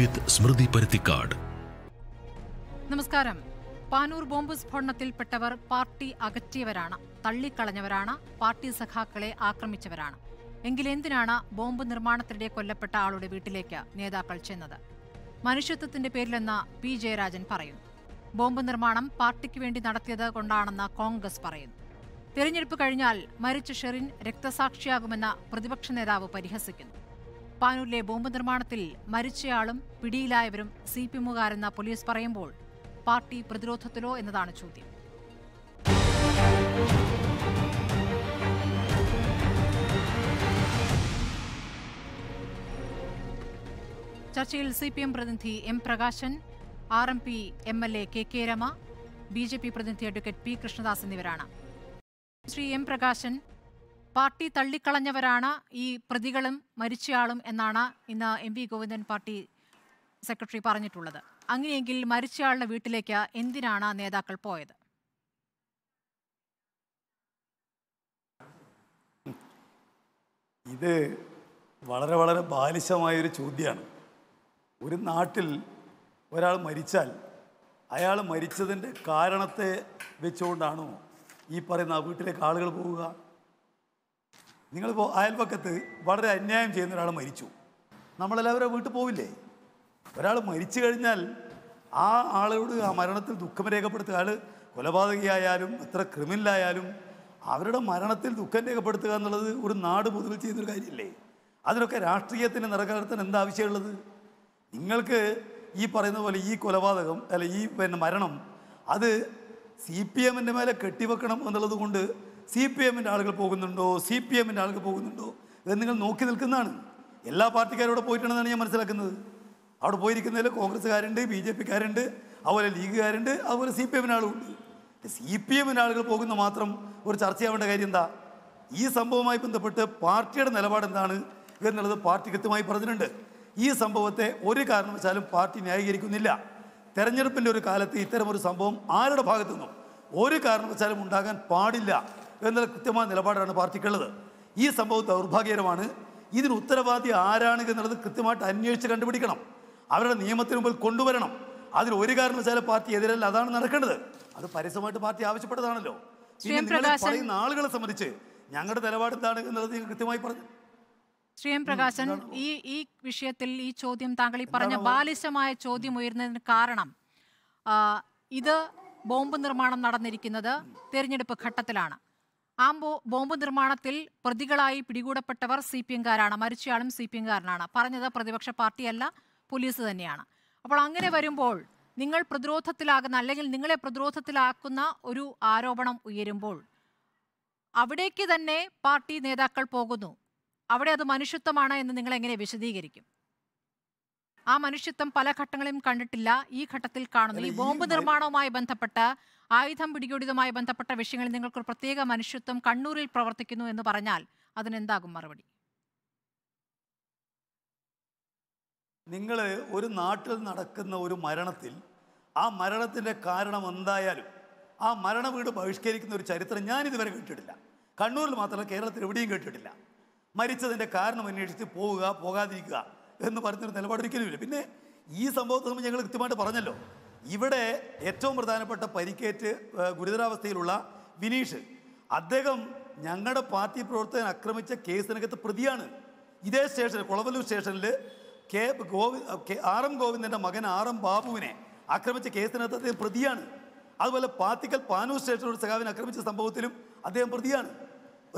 വിത്ത് സ്മൃതി പരുത്തിക്കാട്. നമസ്കാരം. പാനൂർ ബോംബ് സ്ഫോടനത്തിൽപ്പെട്ടവർ പാർട്ടി അകറ്റിയവരാണ്. തള്ളിക്കളഞ്ഞവരാണ്. പാർട്ടി സഖാക്കളെ ആക്രമിച്ചവരാണ്. എങ്കിലെന്തിനാണ് ബോംബ് നിർമ്മാണത്തിനിടെ കൊല്ലപ്പെട്ട ആളുടെ വീട്ടിലേക്ക് നേതാക്കൾ ചെന്നത്? മനുഷ്യത്വത്തിന്റെ പേരിലെന്ന് പി. ജയരാജൻ പറയുന്നു. ബോംബ് നിർമ്മാണം പാർട്ടിക്ക് വേണ്ടി നടത്തിയത് കൊണ്ടാണെന്ന് കോൺഗ്രസ് പറയുന്നു. തെരഞ്ഞെടുപ്പ് കഴിഞ്ഞാൽ മരിച്ച ഷെറിൻ രക്തസാക്ഷിയാകുമെന്ന പ്രതിപക്ഷ നേതാവ് പരിഹസിക്കുന്നു. പാനൂരിലെ ബോംബ് നിർമ്മാണത്തിൽ മരിച്ചയാളും പിടിയിലായവരും സി പി എമ്മുകാരെന്ന പോലീസ് പറയുമ്പോൾ പാർട്ടി പ്രതിരോധത്തിലോ എന്നതാണ് ചോദ്യം. ചർച്ചയിൽ സി പി എം പ്രതിനിധി M Prakashan R M P M L A K K Rema B J P പ്രതിനിധി അഡ്വക്കേറ്റ് പി കൃഷ്ണദാസ് എന്നിവരാണ്. ശ്രീ എം പ്രകാശൻ പാർട്ടി തള്ളിക്കളഞ്ഞവരാണ് ഈ പ്രതികളും മരിച്ചയാളും എന്നാണ് ഇന്ന് M V Govindan party secretary പറഞ്ഞിട്ടുള്ളത്. അങ്ങനെയെങ്കിൽ മരിച്ചയാളുടെ വീട്ടിലേക്ക് എന്തിനാണ് നേതാക്കൾ പോയത്? ഇത് വളരെ വളരെ ബാലിശമായൊരു ചോദ്യമാണ്. ഒരു നാട്ടിൽ ഒരാൾ മരിച്ചാൽ അയാൾ മരിച്ചതിന്റെ കാരണത്തെ വെച്ചുകൊണ്ടാണോ ഈ പറയുന്ന ആ വീട്ടിലേക്ക് ആളുകൾ പോവുക? നിങ്ങളിപ്പോൾ അയൽപക്കത്ത് വളരെ അന്യായം ചെയ്യുന്ന ഒരാൾ മരിച്ചു. നമ്മളെല്ലാവരും വീട്ടിൽ പോവില്ലേ? ഒരാൾ മരിച്ചു കഴിഞ്ഞാൽ ആ ആളോട് ആ മരണത്തിൽ ദുഃഖം രേഖപ്പെടുത്തുക. ആൾ കൊലപാതകിയായാലും എത്ര ക്രിമിനലായാലും അവരുടെ മരണത്തിൽ ദുഃഖം രേഖപ്പെടുത്തുക എന്നുള്ളത് ഒരു നാട് പൊതുവിൽ ചെയ്യുന്നൊരു കാര്യമില്ലേ അതിനൊക്കെ രാഷ്ട്രീയത്തിന് നിറകലർത്താൻ എന്താ ആവശ്യമുള്ളത്? നിങ്ങൾക്ക് ഈ പറയുന്ന പോലെ ഈ കൊലപാതകം അല്ല ഈ പിന്നെ മരണം അത് സി പി എമ്മിന്റെ മേലെ കെട്ടിവെക്കണം എന്നുള്ളത് കൊണ്ട് സി പി എമ്മിന്റെ ആളുകൾ പോകുന്നുണ്ടോ? സി പി എമ്മിന്റെ ആളുകൾ പോകുന്നുണ്ടോ? ഇത് നിങ്ങൾ നോക്കി നിൽക്കുന്നതാണ്. എല്ലാ പാർട്ടിക്കാരും പോയിട്ടുണ്ടെന്നാണ് ഞാൻ മനസ്സിലാക്കുന്നത്. അവിടെ പോയിരിക്കുന്നതിൽ കോൺഗ്രസ്സുകാരുണ്ട് ബി ജെ പിക്കാരുണ്ട് അതുപോലെ ലീഗുകാരുണ്ട് അതുപോലെ സി പി എമ്മിന്റെ ആളുകളുണ്ട് സി പി എമ്മിന്റെ ആളുകൾ പോകുന്ന മാത്രം ഒരു ചർച്ചയാവേണ്ട കാര്യം എന്താ? ഈ സംഭവവുമായി ബന്ധപ്പെട്ട് പാർട്ടിയുടെ നിലപാട് എന്താണ് എന്നുള്ളത് പാർട്ടി കൃത്യമായി പറഞ്ഞിട്ടുണ്ട്. ഈ സംഭവത്തെ ഒരു കാരണവശാലും പാർട്ടി ന്യായീകരിക്കുന്നില്ല. തെരഞ്ഞെടുപ്പിന്റെ ഒരു കാലത്ത് ഇത്തരമൊരു സംഭവം ആരുടെ ഭാഗത്തു നിന്നും ഒരു കാരണവശാലും ഉണ്ടാകാൻ പാടില്ല. എന്നുള്ള കൃത്യമായ നിലപാടാണ് പാർട്ടിക്കുള്ളത്. ഈ സംഭവം ദൗർഭാഗ്യകരമാണ്. ഇതിന് ഉത്തരവാദി ആരാണ് എന്നുള്ളത് കൃത്യമായിട്ട് അന്വേഷിച്ച് കണ്ടുപിടിക്കണം. അവരുടെ നിയമത്തിന് മുമ്പിൽ കൊണ്ടുവരണം. അതിൽ ഒരു കാരണവശാലും പാർട്ടി എതിരല്ല അതാണ് നടക്കേണ്ടത്. അത് പരസ്യമായിട്ട് പാർട്ടി ആവശ്യപ്പെട്ടതാണല്ലോ. പിന്നെ നിങ്ങൾ പറയുന്ന ആളുകളെ സംബന്ധിച്ച് ഞങ്ങളുടെ നിലപാട് എന്താണ് എന്നുള്ളത് നിങ്ങൾ കൃത്യമായി പറഞ്ഞു. ശ്രീ എം പ്രകാശൻ ഈ ഈ വിഷയത്തിൽ ഈ ചോദ്യം താങ്കൾ ഈ പറഞ്ഞ ബാലിശമായ ചോദ്യം ഉയരുന്നതിന് കാരണം ഇത് ബോംബ് നിർമ്മാണം നടന്നിരിക്കുന്നത് തെരഞ്ഞെടുപ്പ് ഘട്ടത്തിലാണ്. ആ ബോ- ബോംബ് നിർമ്മാണത്തിൽ പ്രതികളായി പിടികൂടപ്പെട്ടവർ സി പി എംകാരാണ്. മരിച്ചയാളും സി പി എംകാരനാണ്. പറഞ്ഞത് പ്രതിപക്ഷ പാർട്ടിയല്ല പോലീസ് തന്നെയാണ്. അപ്പോൾ അങ്ങനെ വരുമ്പോൾ നിങ്ങൾ പ്രതിരോധത്തിലാകുന്ന അല്ലെങ്കിൽ നിങ്ങളെ പ്രതിരോധത്തിലാക്കുന്ന ഒരു ആരോപണം ഉയരുമ്പോൾ അവിടേക്ക് തന്നെ പാർട്ടി നേതാക്കൾ പോകുന്നു. അവിടെ അത് മനുഷ്യത്വമാണ് എന്ന് നിങ്ങൾ എങ്ങനെ വിശദീകരിക്കും? ആ മനുഷ്യത്വം പല ഘട്ടങ്ങളിലും കണ്ടിട്ടില്ല. ഈ ഘട്ടത്തിൽ കാണുന്നു. ഈ ബോംബ് നിർമ്മാണവുമായി ബന്ധപ്പെട്ട് ആയുധം പിടികൂടിയതുമായി ബന്ധപ്പെട്ട വിഷയങ്ങളിൽ നിങ്ങൾക്കൊരു പ്രത്യേക മനുഷ്യത്വം കണ്ണൂരിൽ പ്രവർത്തിക്കുന്നു എന്ന് പറഞ്ഞാൽ അതിനെന്താകും മറുപടി? നിങ്ങൾ ഒരു നാട്ടിൽ നടക്കുന്ന ഒരു മരണത്തിൽ ആ മരണത്തിന്റെ കാരണം എന്തായാലും ആ മരണ വീട് ബഹിഷ്കരിക്കുന്ന ഒരു ചരിത്രം ഞാൻ ഇതുവരെ കേട്ടിട്ടില്ല. കണ്ണൂരിൽ മാത്രമല്ല കേരളത്തിൽ എവിടെയും കേട്ടിട്ടില്ല. മരിച്ചതിന്റെ കാരണം അന്വേഷിച്ച് പോവുക പോകാതിരിക്കുക എന്ന് പറഞ്ഞൊരു നിലപാടൊരിക്കലുമില്ല പിന്നെ ഈ സംഭവത്തെ ഞങ്ങൾ കൃത്യമായിട്ട് പറഞ്ഞല്ലോ. ഇവിടെ ഏറ്റവും പ്രധാനപ്പെട്ട പരിക്കേറ്റ് ഗുരുതരാവസ്ഥയിലുള്ള വിനീഷ്. അദ്ദേഹം ഞങ്ങളുടെ പാർട്ടി പ്രവർത്തകൻ ആക്രമിച്ച കേസിനകത്ത് പ്രതിയാണ്. ഇതേ സ്റ്റേഷനിൽ കുളവല്ലൂർ സ്റ്റേഷനിൽ കെ ഗോവി ആർ എം ഗോവിന്ദന്റെ മകൻ ആർ എം ബാബുവിനെ ആക്രമിച്ച കേസിനകത്ത് അദ്ദേഹം പ്രതിയാണ്. അതുപോലെ പാത്തിക്കൽ പാനൂർ സ്റ്റേഷനോട് സഖാവിനെ ആക്രമിച്ച സംഭവത്തിലും അദ്ദേഹം പ്രതിയാണ്.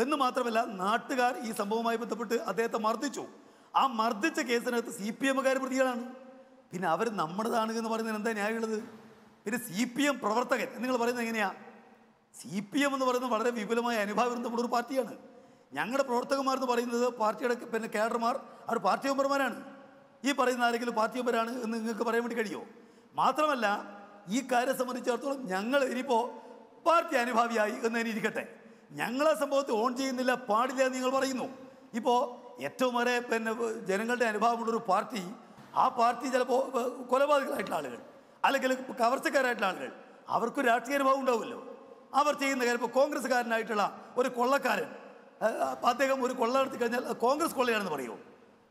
എന്ന് മാത്രമല്ല നാട്ടുകാർ ഈ സംഭവവുമായി ബന്ധപ്പെട്ട് അദ്ദേഹത്തെ മർദ്ദിച്ചു. ആ മർദ്ദിച്ച കേസിനകത്ത് സി പി എമ്മുകാർ പ്രതികളാണ്. പിന്നെ അവർ നമ്മുടേതാണ് എന്ന് പറയുന്നത് എന്താ ന്യായമുള്ളത്? പിന്നെ സി പി എം പ്രവർത്തകൻ നിങ്ങൾ പറയുന്നത് എങ്ങനെയാ? സി പി എം എന്ന് പറയുന്നത് വളരെ വിപുലമായ അനുഭാവവൃന്ദമുള്ള ഒരു പാർട്ടിയാണ്. ഞങ്ങളുടെ പ്രവർത്തകന്മാർ എന്ന് പറയുന്നത് പാർട്ടിയുടെ പിന്നെ കേഡർമാർ അവർ പാർട്ടി മെമ്പർമാരാണ്. ഈ പറയുന്ന ആരെങ്കിലും പാർട്ടി മെമ്പറാണ് എന്ന് നിങ്ങൾക്ക് പറയാൻ വേണ്ടി കഴിയുമോ? മാത്രമല്ല ഈ കാര്യം സംബന്ധിച്ചിടത്തോളം ഞങ്ങൾ ഇനിയിപ്പോൾ പാർട്ടി അനുഭാവിയായി എന്ന് തന്നെ ഇരിക്കട്ടെ. ഞങ്ങളെ സംഭവത്തെ ഓൺ ചെയ്യുന്നില്ല പാടില്ല എന്ന് നിങ്ങൾ പറയുന്നു. ഇപ്പോൾ ഏറ്റവും വരെ പിന്നെ ജനങ്ങളുടെ അനുഭാവമുള്ളൊരു പാർട്ടി ആ പാർട്ടി ചിലപ്പോൾ കൊലപാതകരായിട്ടുള്ള ആളുകൾ അല്ലെങ്കിൽ കവർച്ചക്കാരായിട്ടുള്ള ആളുകൾ അവർക്കൊരു രാഷ്ട്രീയ അനുഭവം ഉണ്ടാവുമല്ലോ. അവർ ചെയ്യുന്ന കാര്യം ഇപ്പോൾ കോൺഗ്രസ്സുകാരനായിട്ടുള്ള ഒരു കൊള്ളക്കാരൻ അദ്ദേഹം ഒരു കൊള്ള നടത്തി കഴിഞ്ഞാൽ കോൺഗ്രസ് കൊള്ളയാണെന്ന് പറയുമോ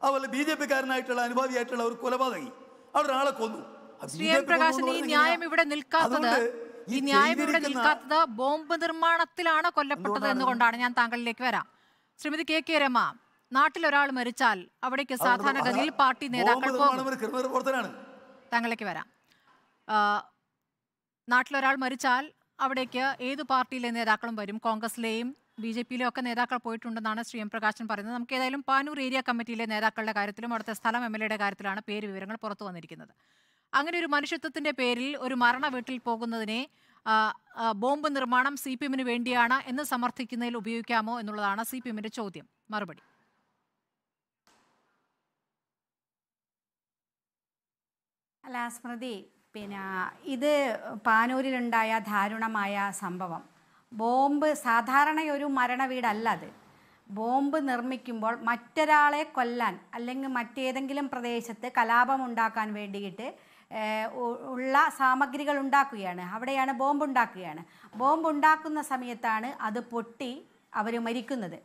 അതുപോലെ ബി ജെ പിക്കാരനായിട്ടുള്ള അനുഭാവിയായിട്ടുള്ള ഒരു കൊലപാതകി അവിടെ ഒരാളെ കൊന്നു. പ്രകാശൻ ഈ ന്യായം ഇവിടെ നിൽക്കാത്തത് ഈ ന്യായം ഇവിടെ നിൽക്കാത്തത് ബോംബ് നിർമ്മാണത്തിലാണ് കൊല്ലപ്പെട്ടത് എന്നുകൊണ്ടാണ് ഞാൻ താങ്കളിലേക്ക് വരാം. ശ്രീമതി കെ കെ രമ നാട്ടിൽ ഒരാൾ മരിച്ചാൽ അവിടേക്ക് സാധാരണഗതിയിൽ പാർട്ടി നേതാക്കൾ താങ്കളിലേക്ക് വരാം. നാട്ടിലൊരാൾ മരിച്ചാൽ അവിടേക്ക് ഏത് പാർട്ടിയിലെ നേതാക്കളും വരും? കോൺഗ്രസിലെയും ബി ജെ പിയിലെയും ഒക്കെ നേതാക്കൾ പോയിട്ടുണ്ടെന്നാണ് ശ്രീ എം പ്രകാശൻ പറയുന്നത്. നമുക്ക് ഏതായാലും പാനൂർ ഏരിയ കമ്മിറ്റിയിലെ നേതാക്കളുടെ കാര്യത്തിലും അവിടുത്തെ സ്ഥലം എം എൽ എയുടെ കാര്യത്തിലാണ് പേര് വിവരങ്ങൾ പുറത്തു വന്നിരിക്കുന്നത്. അങ്ങനെ ഒരു മനുഷ്യത്വത്തിന്റെ പേരിൽ ഒരു മരണ വീട്ടിൽ പോകുന്നതിനെ ബോംബ് നിർമ്മാണം സി പി എമ്മിന് വേണ്ടിയാണ് എന്ന് സമർത്ഥിക്കുന്നതിൽ ഉപയോഗിക്കാമോ എന്നുള്ളതാണ് സി പി എമ്മിന്റെ ചോദ്യം. മറുപടി. അല്ല സ്മൃതി പിന്നെ ഇത് പാനൂരിലുണ്ടായ ദാരുണമായ സംഭവം. ബോംബ് സാധാരണ ഒരു മരണ വീടല്ല അത്. ബോംബ് നിർമ്മിക്കുമ്പോൾ മറ്റൊരാളെ കൊല്ലാൻ അല്ലെങ്കിൽ മറ്റേതെങ്കിലും പ്രദേശത്ത് കലാപമുണ്ടാക്കാൻ വേണ്ടിയിട്ട് ഉള്ള സാമഗ്രികൾ ഉണ്ടാക്കുകയാണ്. അവിടെയാണ് ബോംബ് ഉണ്ടാക്കുകയാണ് ബോംബ് ഉണ്ടാക്കുന്ന സമയത്താണ് അത് പൊട്ടി അവർ മരിക്കുന്നത്.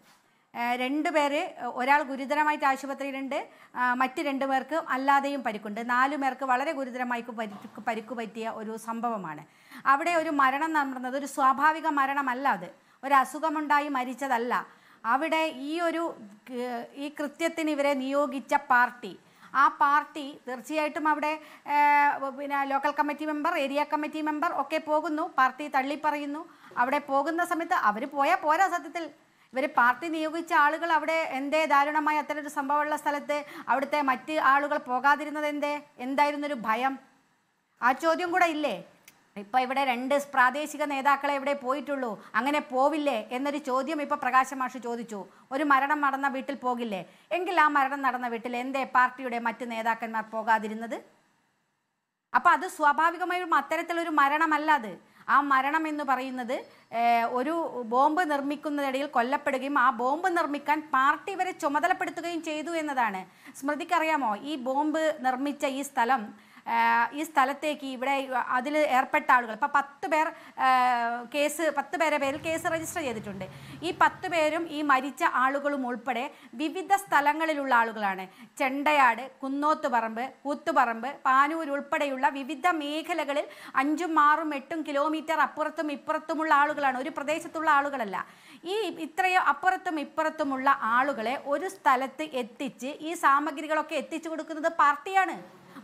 രണ്ട് പേര് ഒരാൾ ഗുരുതരമായിട്ട് ആശുപത്രിയിലുണ്ട് മറ്റ് രണ്ട് പേർക്ക് അല്ലാതെയും പരിക്കുണ്ട്. നാലു പേർക്ക് വളരെ ഗുരുതരമായി പരിക്ക് പരിക്ക് പറ്റിയ ഒരു സംഭവമാണ്. അവിടെ ഒരു മരണം നടന്നത് ഒരു സ്വാഭാവിക മരണമല്ല അത്. ഒരു മരിച്ചതല്ല. അവിടെ ഈ ഒരു ഈ കൃത്യത്തിന് ഇവരെ നിയോഗിച്ച പാർട്ടി. ആ പാർട്ടി തീർച്ചയായിട്ടും അവിടെ പിന്നെ local committee member area committee member ഒക്കെ പോകുന്നു. പാർട്ടി തള്ളിപ്പറയുന്നു. അവിടെ പോകുന്ന സമയത്ത് അവർ പോയാൽ പോരാ സത്യത്തിൽ. ഇവർ പാർട്ടി നിയോഗിച്ച ആളുകൾ അവിടെ എന്തേ? ദാരുണമായ ഒരു സംഭവമുള്ള സ്ഥലത്ത് അവിടുത്തെ മറ്റ് ആളുകൾ പോകാതിരുന്നത് എന്തേ? എന്തായിരുന്നൊരു ഭയം? ആ ചോദ്യം കൂടെ ഇല്ലേ? ഇപ്പം ഇവിടെ രണ്ട് പ്രാദേശിക നേതാക്കളെ ഇവിടെ പോയിട്ടുള്ളൂ. അങ്ങനെ പോവില്ലേ? എന്നൊരു ചോദ്യം ഇപ്പോൾ പ്രകാശ മാഷ് ചോദിച്ചു. ഒരു മരണം നടന്ന വീട്ടിൽ പോകില്ലേ? എങ്കിൽ ആ മരണം നടന്ന വീട്ടിൽ എന്തേ പാർട്ടിയുടെ മറ്റ് നേതാക്കന്മാർ പോകാതിരുന്നത്? അപ്പോൾ അത് സ്വാഭാവികമായും അത്തരത്തിലൊരു മരണമല്ല അത്. ആ മരണം എന്ന് പറയുന്നത് ഒരു ബോംബ് നിർമ്മിക്കുന്നതിനിടയിൽ കൊല്ലപ്പെടുകയും ആ ബോംബ് നിർമ്മിക്കാൻ പാർട്ടി വരെ ചുമതലപ്പെടുത്തുകയും ചെയ്തു എന്നതാണ്. സ്മൃതിക്കറിയാമോ? ഈ ബോംബ് നിർമ്മിച്ച ഈ സ്ഥലം ഈ സ്ഥലത്തേക്ക് ഇവിടെ അതിൽ ഏർപ്പെട്ട ആളുകൾ. ഇപ്പം പത്ത് പേർ കേസ് പത്ത് പേരെ പേരിൽ കേസ് രജിസ്റ്റർ ചെയ്തിട്ടുണ്ട്. ഈ പത്ത് പേരും ഈ മരിച്ച ആളുകളും ഉൾപ്പെടെ വിവിധ സ്ഥലങ്ങളിലുള്ള ആളുകളാണ്. ചെണ്ടയാട് കുന്നോത്തുപറമ്പ് കൂത്തുപറമ്പ് പാനൂർ ഉൾപ്പെടെയുള്ള വിവിധ മേഖലകളിൽ അഞ്ചും ആറും എട്ടും കിലോമീറ്റർ അപ്പുറത്തും ഇപ്പുറത്തുമുള്ള ആളുകളാണ്. ഒരു പ്രദേശത്തുള്ള ആളുകളല്ല. ഈ ഇത്രയോ അപ്പുറത്തും ഇപ്പുറത്തുമുള്ള ആളുകളെ ഒരു സ്ഥലത്ത് എത്തിച്ച് ഈ സാമഗ്രികളൊക്കെ എത്തിച്ചു കൊടുക്കുന്നത് പാർട്ടിയാണ്.